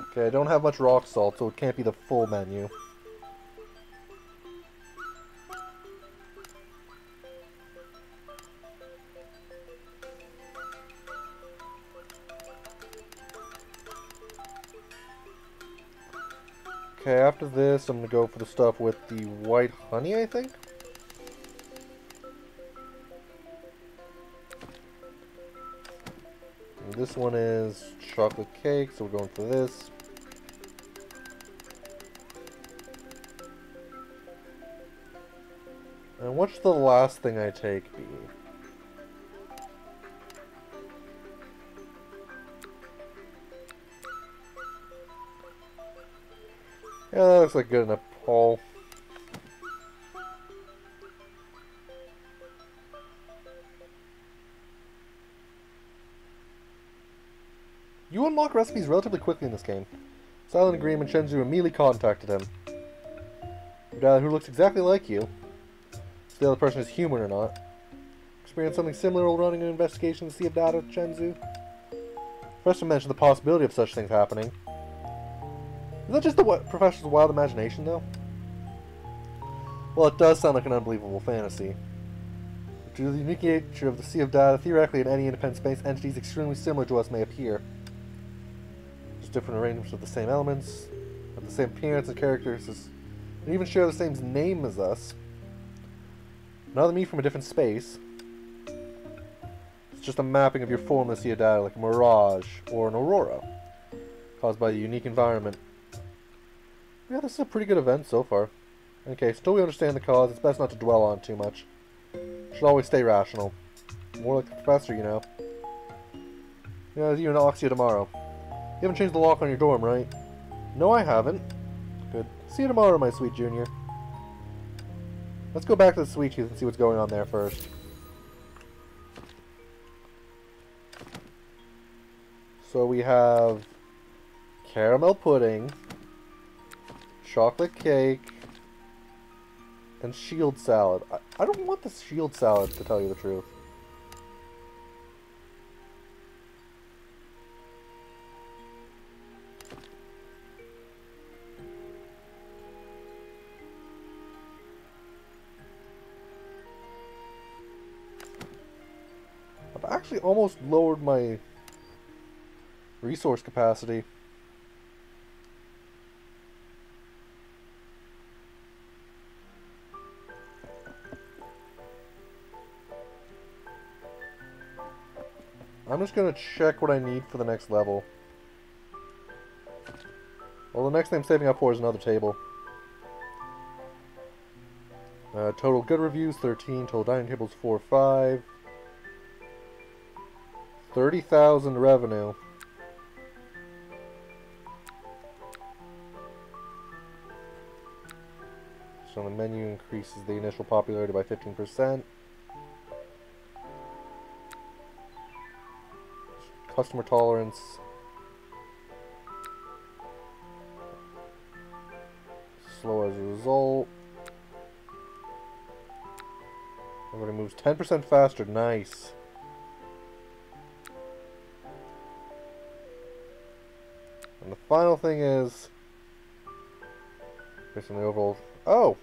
Okay, I don't have much rock salt, so it can't be the full menu. After this, I'm gonna go for the stuff with the white honey, I think? And this one is chocolate cake, so we're going for this. And what's the last thing I take be? Yeah, that looks like good enough, Paul. You unlock recipes relatively quickly in this game. Silent Agreement Shenzu immediately contacted him. Dad, who looks exactly like you, the other person is human or not. Experienced something similar while running an investigation to see if data Shenzu? First to mention the possibility of such things happening. Is that just the professor's wild imagination, though? Well, it does sound like an unbelievable fantasy. Due to the unique nature of the Sea of Data, theoretically in any independent space, entities extremely similar to us may appear. Just different arrangements of the same elements, have the same appearance and characteristics, and even share the same name as us. Another me from a different space. It's just a mapping of your form in the Sea of Data, like a mirage or an aurora, caused by the unique environment yeah, this is a pretty good event so far. Okay, still we understand the cause, it's best not to dwell on too much. Should always stay rational. More like the professor, you know. Yeah, you and Oxia tomorrow. You haven't changed the lock on your dorm, right? No, I haven't. Good. See you tomorrow, my sweet junior. Let's go back to the sweet tooth and see what's going on there first. So we have caramel pudding, chocolate cake, and shield salad. I, I don't want the shield salad, to tell you the truth. I've actually almost lowered my resource capacity. Just gonna check what I need for the next level. Well, the next thing I'm saving up for is another table. Uh, total good reviews, 13. Total dining tables, 4 5. 30,000 revenue. So the menu increases the initial popularity by 15%. Customer tolerance. Slow as a result. Everybody moves 10% faster. Nice. And the final thing is... Based on the overall... Oh!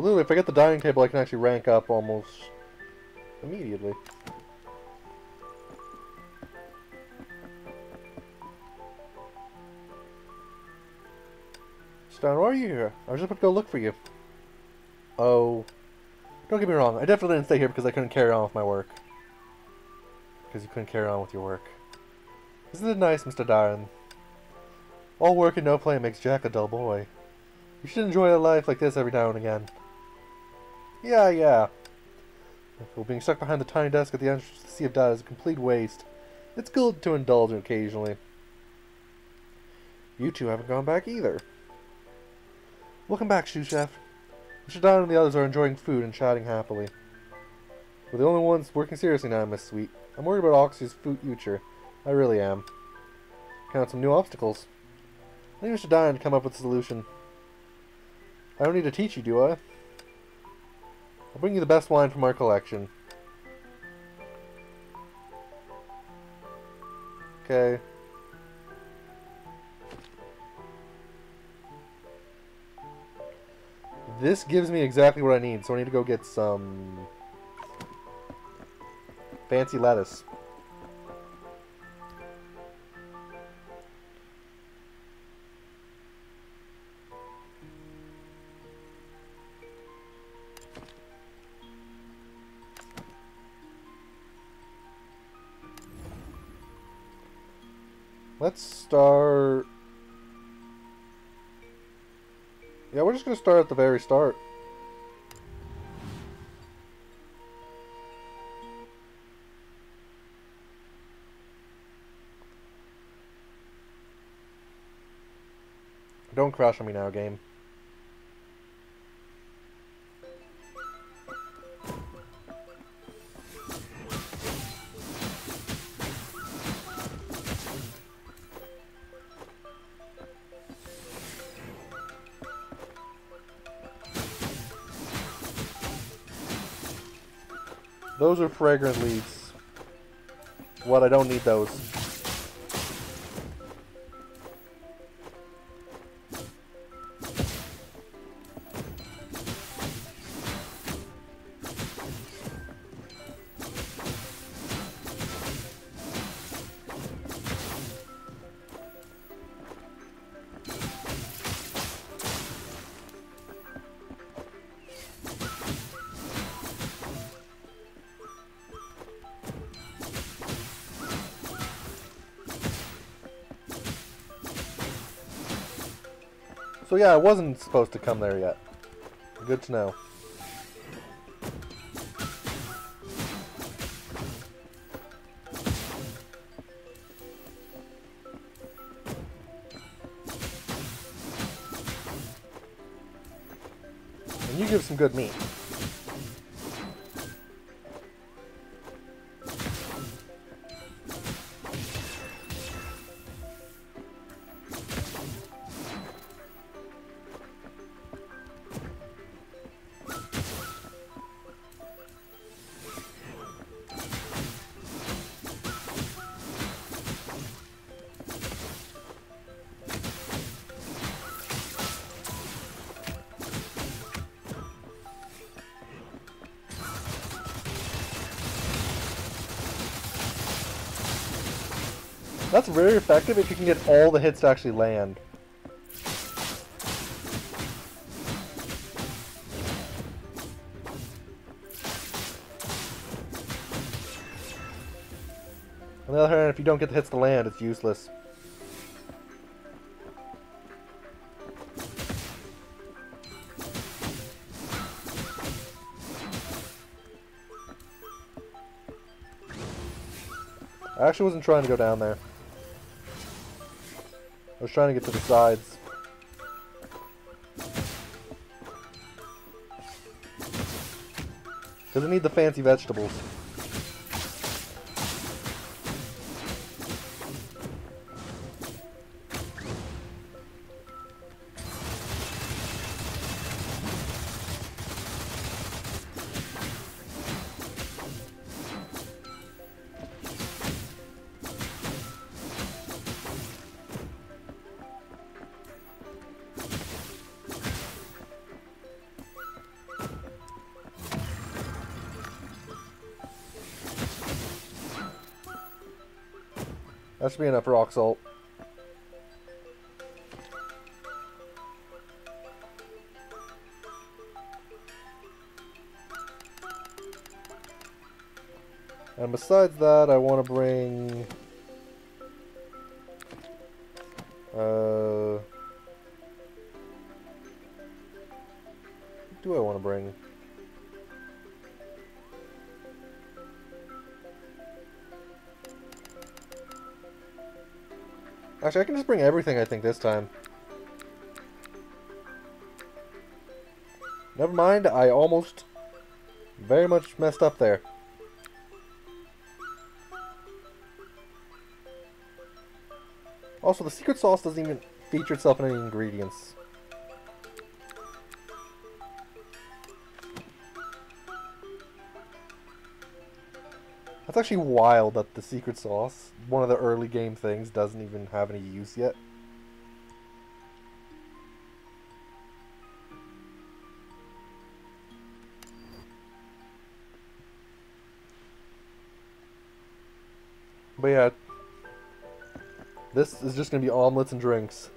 Literally, if I get the dining table, I can actually rank up almost immediately. Stan, why are you here? I was just about to go look for you. Oh. Don't get me wrong, I definitely didn't stay here because I couldn't carry on with my work. Because you couldn't carry on with your work. Isn't it nice, Mr. Darren? All work and no play makes Jack a dull boy. You should enjoy a life like this every now and again. Yeah, yeah. Well, being stuck behind the tiny desk at the entrance to the Sea of Data is a complete waste. It's good to indulge occasionally. You two haven't gone back either. Welcome back, Sous Chef. Mr. Don and the others are enjoying food and chatting happily. We're the only ones working seriously now, Miss Sweet. I'm worried about Oxy's future. I really am. Count some new obstacles. I think Mr. Dion come up with a solution. I don't need to teach you, do I? I'll bring you the best wine from our collection. Okay. This gives me exactly what I need, so I need to go get some fancy lettuce. Let's start... Yeah, we're just going to start at the very start. Don't crash on me now, game. Those are fragrant leaves. What? I don't need those. Yeah, I wasn't supposed to come there yet. Good to know. And you give some good meat. Effective if you can get all the hits to actually land. On the other hand, if you don't get the hits to land, it's useless. I actually wasn't trying to go down there. Was trying to get to the sides. I need the fancy vegetables. Be enough rock salt. And besides that, I want to bring... Uh... Do I want to bring? Actually, I can just bring everything, I think, this time. Never mind, I almost very much messed up there. Also, the secret sauce doesn't even feature itself in any ingredients. That's actually wild that the secret sauce, one of the early game things, doesn't even have any use yet. But yeah, this is just gonna be omelets and drinks.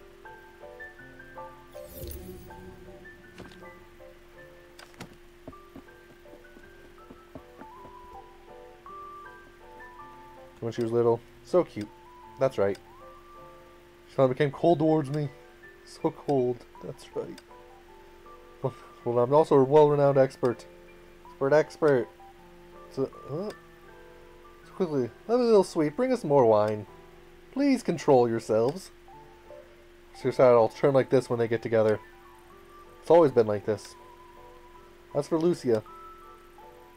When she was little. So cute. That's right. She finally became cold towards me. So cold. That's right. Well, I'm also a well-renowned expert. Expert expert. So, uh, so quickly, me little sweet. Bring us more wine. Please control yourselves. Seriously, I'll turn like this when they get together. It's always been like this. As for Lucia.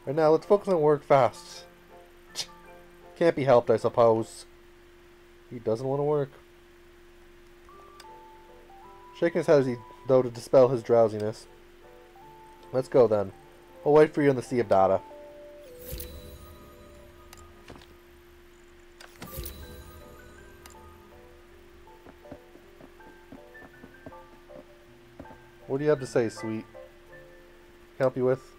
Right now, let's focus on work fast. Can't be helped, I suppose. He doesn't want to work. Shaking his head as he, though, to dispel his drowsiness. Let's go then. I'll wait for you in the Sea of Data. What do you have to say, sweet? Help you with?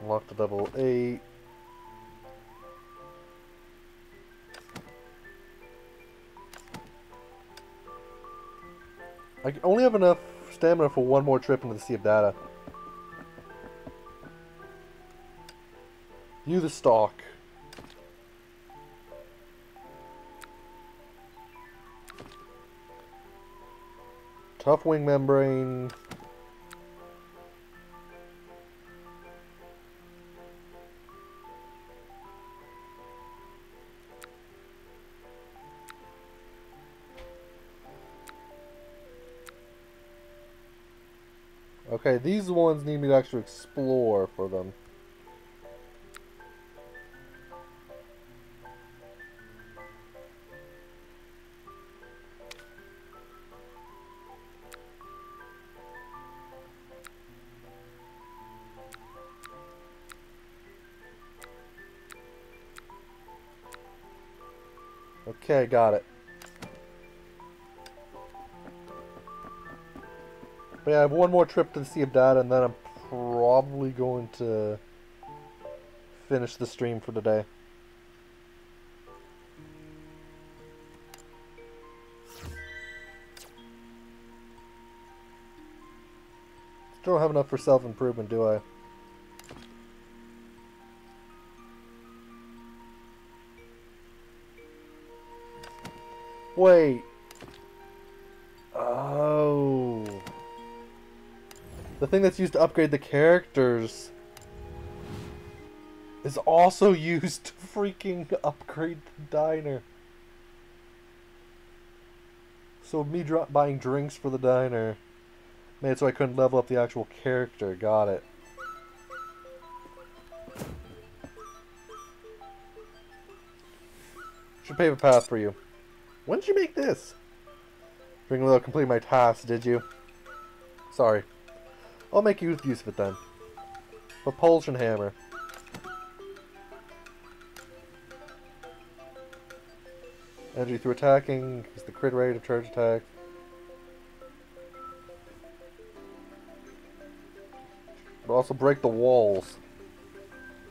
Unlock the 8. I only have enough stamina for one more trip into the Sea of Data. You the stock. Tough wing membrane. Okay, these ones need me to actually explore for them. Okay, got it. But yeah, I have one more trip to the Sea of Data, and then I'm probably going to finish the stream for today. Still don't have enough for self-improvement, do I? Wait. The thing that's used to upgrade the characters is also used to freaking upgrade the diner. So me buying drinks for the diner made it so I couldn't level up the actual character. Got it. Should pave a path for you. When did you make this? Bring a little complete my task, did you? Sorry. I'll make use of it then. Propulsion hammer. Energy through attacking, is the crit rate of charge attack. But also break the walls.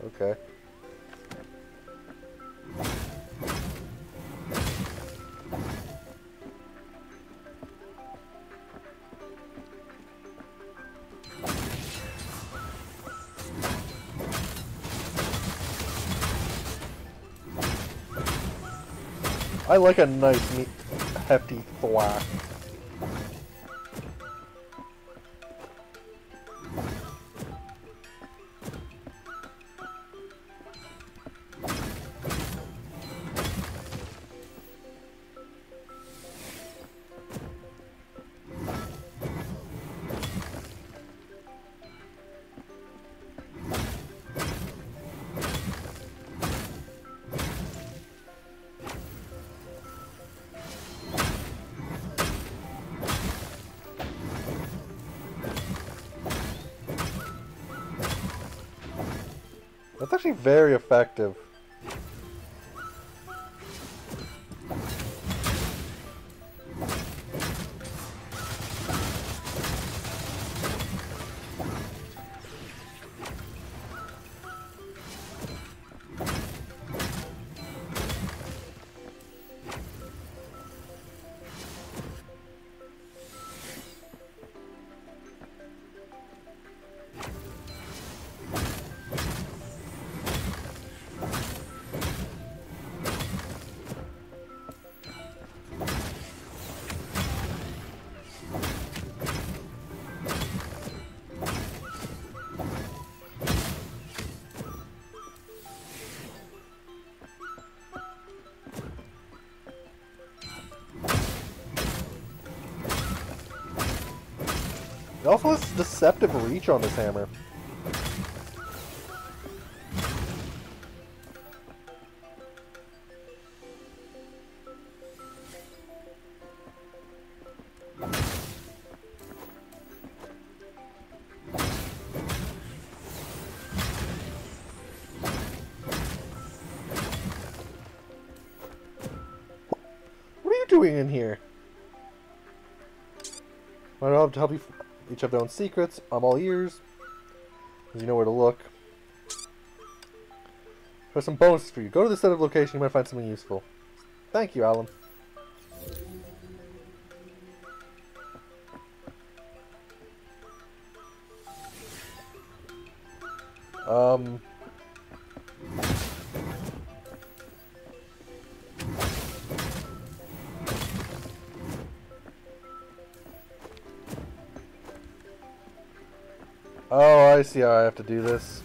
Okay. I like a nice, meat, hefty thwack. That's actually very effective. Deceptive reach on this hammer. What are you doing in here? I don't have to help you. Each have their own secrets. I'm all ears. You know where to look. For some bonuses for you. Go to this set of location. You might find something useful. Thank you, Alan. See how I have to do this.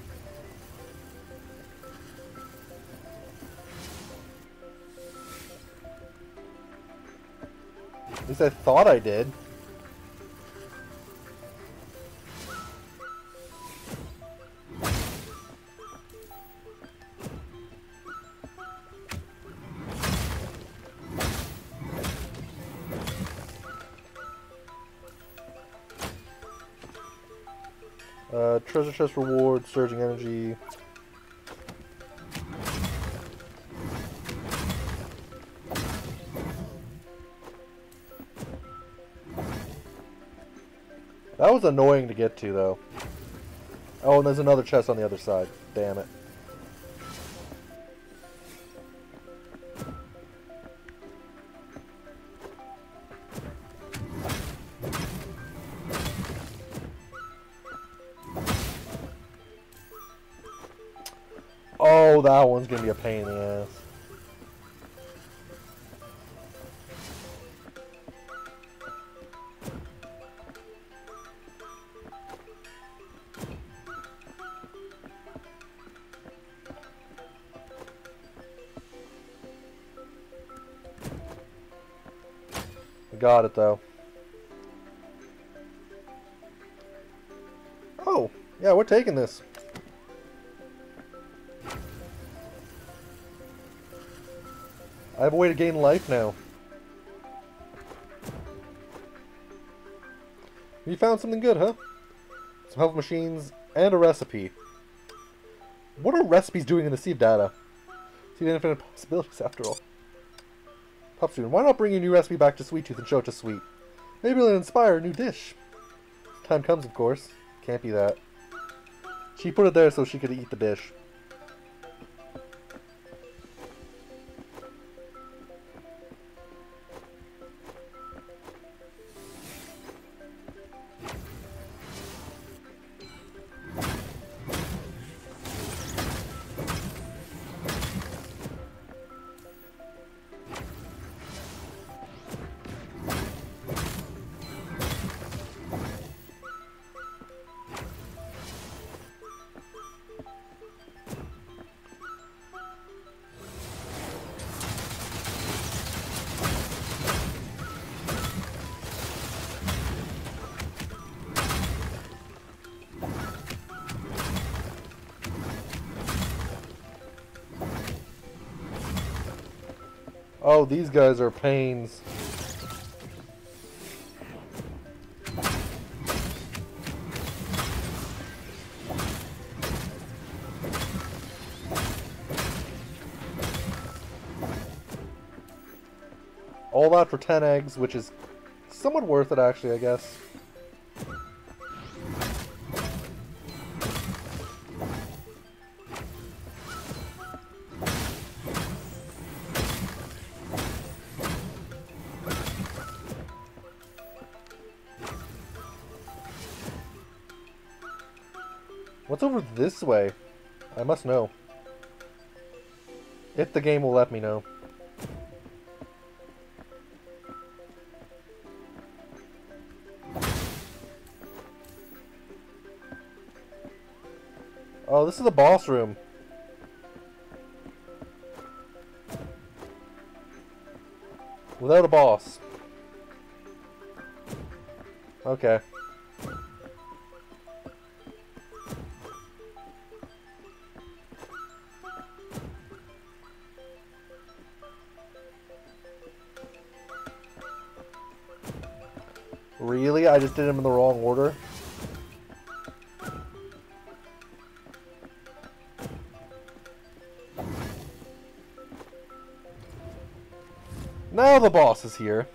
At least I thought I did. Chest reward, surging energy. That was annoying to get to, though. Oh, and there's another chest on the other side. Damn it. That one's gonna be a pain in the ass. Got it though. Oh, yeah, we're taking this. I have a way to gain life now. You found something good, huh? Some health machines and a recipe. What are recipes doing in the Sea of Data? See the infinite possibilities after all. Pop student, why not bring your new recipe back to Sweet Tooth and show it to Sweet? Maybe it'll inspire a new dish. Time comes, of course. Can't be that. She put it there so she could eat the dish. Oh, these guys are pains. All that for 10 eggs, which is somewhat worth it, actually, I guess. This way? I must know. If the game will let me know. Oh, this is the boss room. Without a boss. Okay. I just did them in the wrong order? Now the boss is here.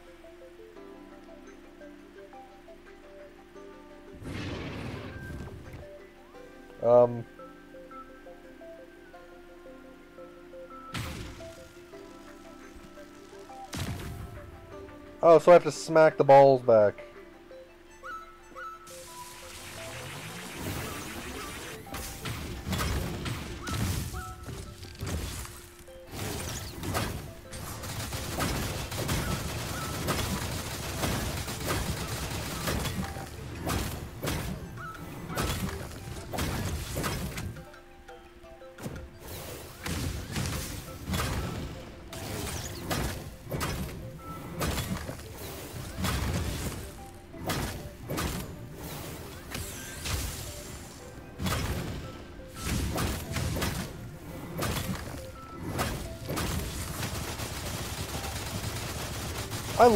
Um... Oh, so I have to smack the balls back.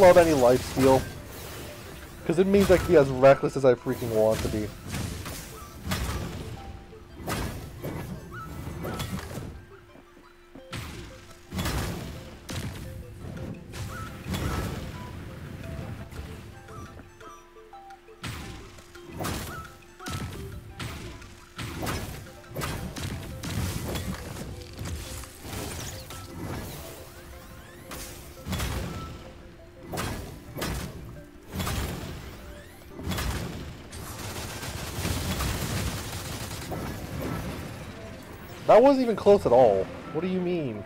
Love any life steal. Because it means I can be as reckless as I freaking want to be. That wasn't even close at all. What do you mean?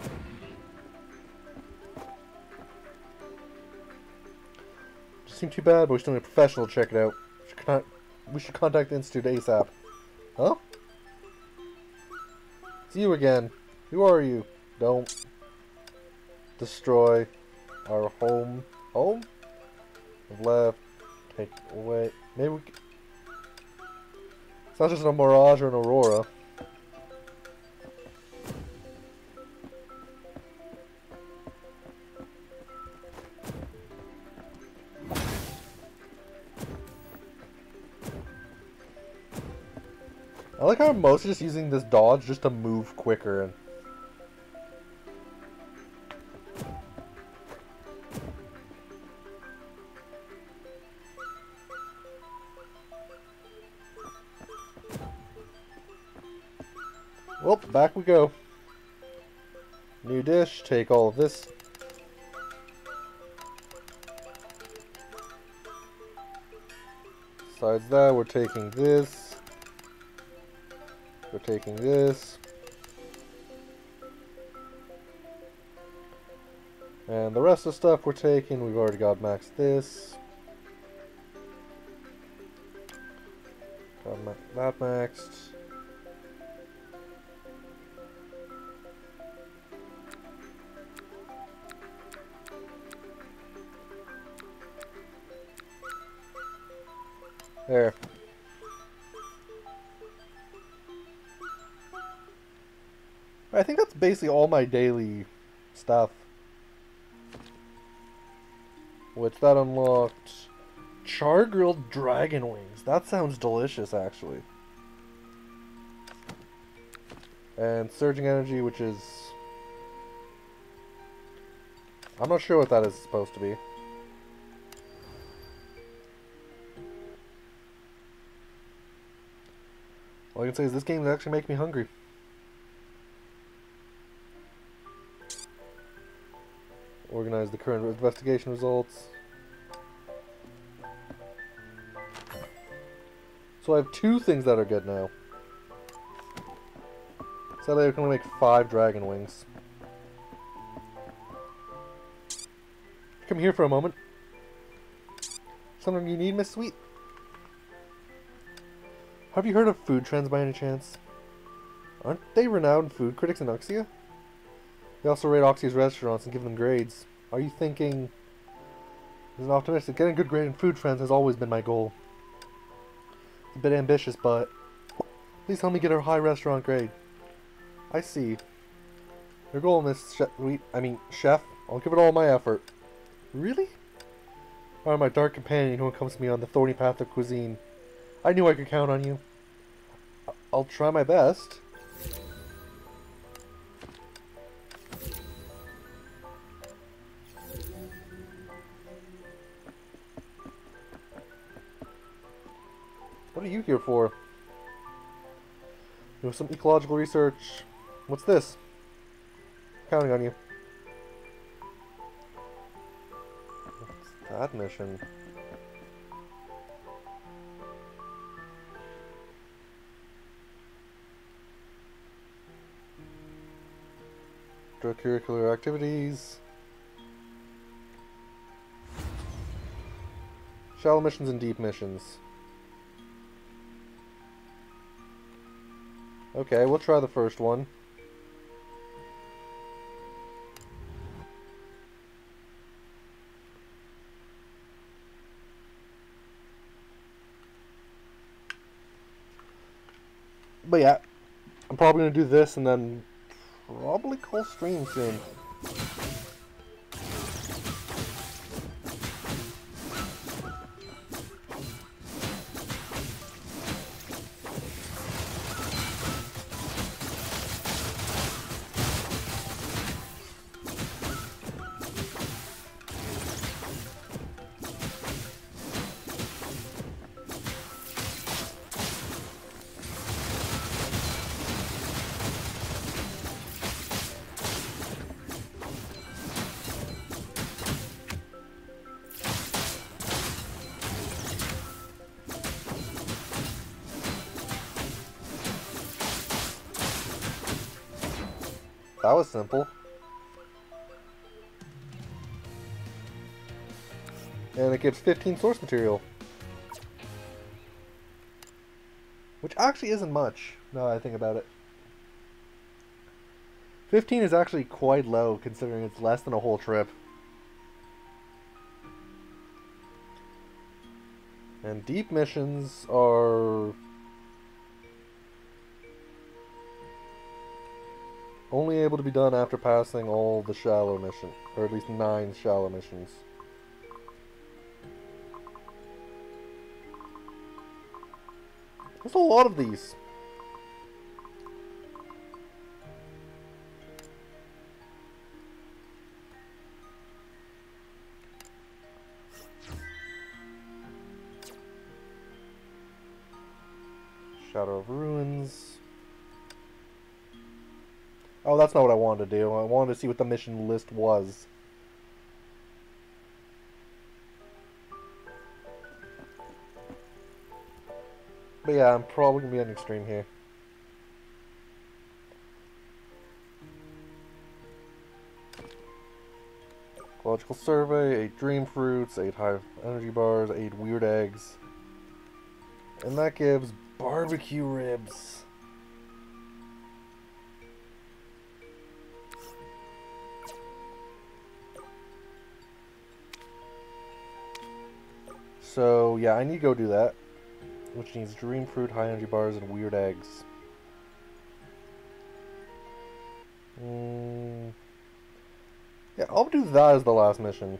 Just seemed too bad, but we still need a professional to check it out. We should, con we should contact the Institute ASAP. Huh? It's you again. Who are you? Don't destroy our home. Home? Left. Take away. Maybe we. It's not just a mirage or an aurora. I like how I'm mostly just using this dodge just to move quicker and Well, back we go. New dish, take all of this. Besides that, we're taking this. We're taking this. And the rest of the stuff we're taking, we've already got max this. Got ma that maxed. There. Basically all my daily stuff. Which that unlocked char grilled dragon wings. That sounds delicious actually. And surging energy, which is I'm not sure what that is supposed to be. All I can say is this game is actually making me hungry. Organize the current investigation results. So I have two things that are good now. Sadly, I can only make five dragon wings. Come here for a moment. Something you need, Miss Sweet? Have you heard of food trends by any chance? Aren't they renowned food critics in Oxia? They also rate Oxia's restaurants and give them grades. Are you thinking... As an optimistic, getting a good grade in food trends has always been my goal. It's a bit ambitious, but... Please help me get a high restaurant grade. I see. Your goal, Miss Chef... I mean, Chef. I'll give it all my effort. Really? Or my dark companion who accompanies me on the thorny path of cuisine. I knew I could count on you. I'll try my best. You here for? You know, some ecological research. What's this? Counting on you. What's that mission? Extracurricular activities. Shallow missions and deep missions. Okay, we'll try the first one. But yeah, I'm probably going to do this and then probably call stream soon. Was simple. And it gives 15 source material. Which actually isn't much, now that I think about it. 15 is actually quite low, considering it's less than a whole trip. And deep missions are only able to be done after passing all the shallow mission, or at least nine shallow missions. There's a lot of these. That's not what I wanted to do. I wanted to see what the mission list was. But yeah, I'm probably going to be ending stream here. Ecological survey, 8 dream fruits, 8 high energy bars, 8 weird eggs. And that gives barbecue ribs. So, yeah, I need to go do that. Which needs dream fruit, high energy bars, and weird eggs. Mm. Yeah, I'll do that as the last mission.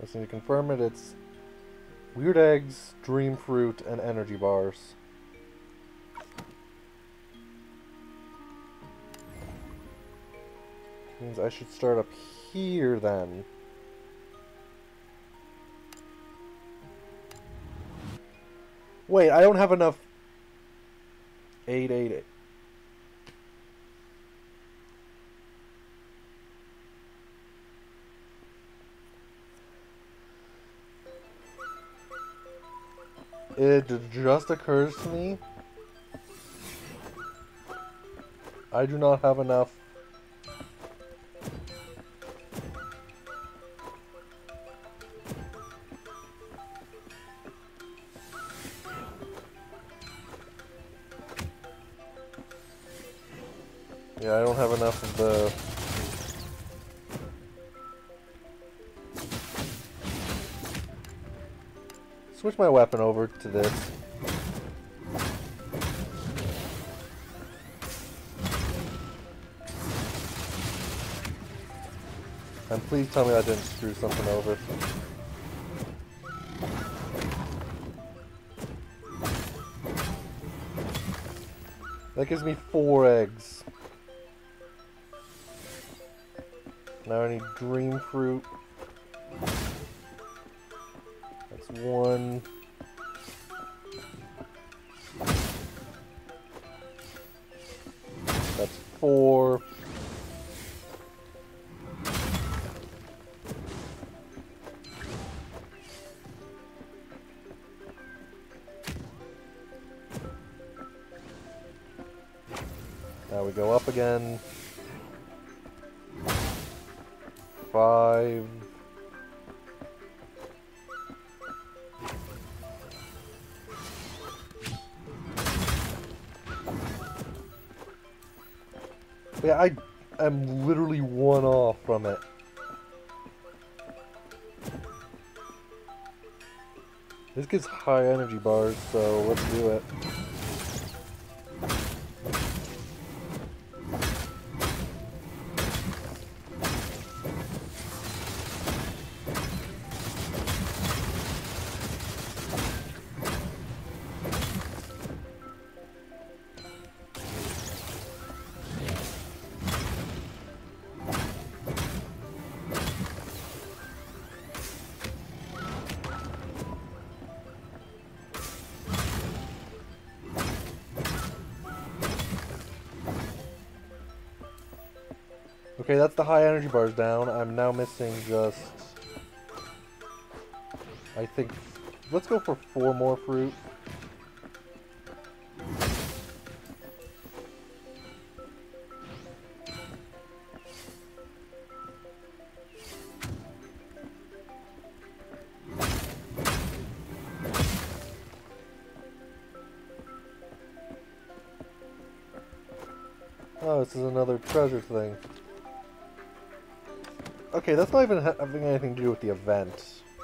Just need to confirm it. It's weird eggs, dream fruit, and energy bars. Means I should start up here then. Wait, I don't have enough. Eight, eight, eight. It just occurs to me. I do not have enough. My weapon over to this. And please tell me I didn't screw something over. That gives me four eggs. Now I need dream fruit. Gives high energy bars, so let's do it. Okay, that's the high energy bars down. I'm now missing just... I think... Let's go for four more fruit.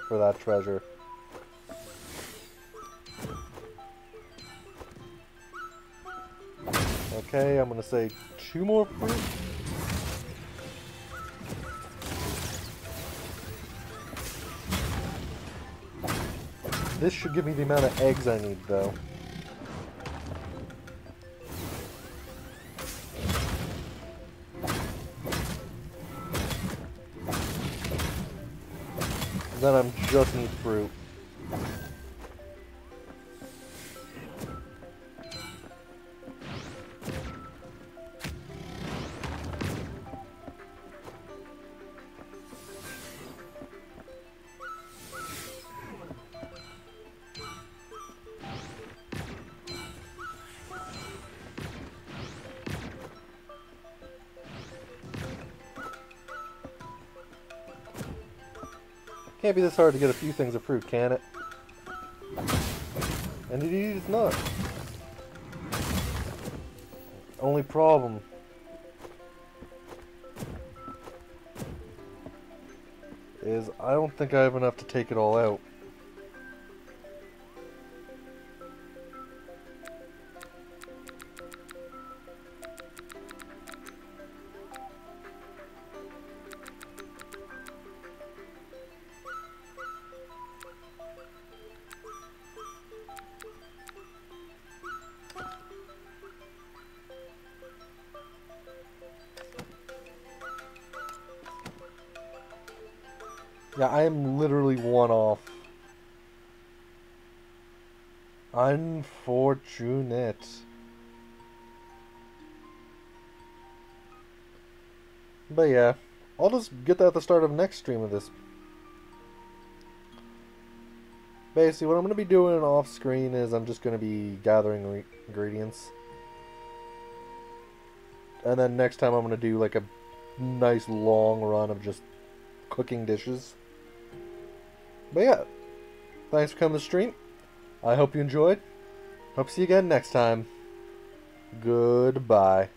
For that treasure. Okay, I'm gonna say two more fruit. This should give me the amount of eggs I need, though. Then I'm just need fruit. Be this hard to get a few things of fruit, can it? And it is not. Only problem. Is I don't think I have enough to take it all out. But yeah, I'll just get that at the start of next stream of this. Basically, what I'm going to be doing off screen is I'm just going to be gathering re- ingredients. And then next time I'm going to do like a nice long run of just cooking dishes. But yeah, thanks for coming to the stream. I hope you enjoyed. Hope to see you again next time. Goodbye.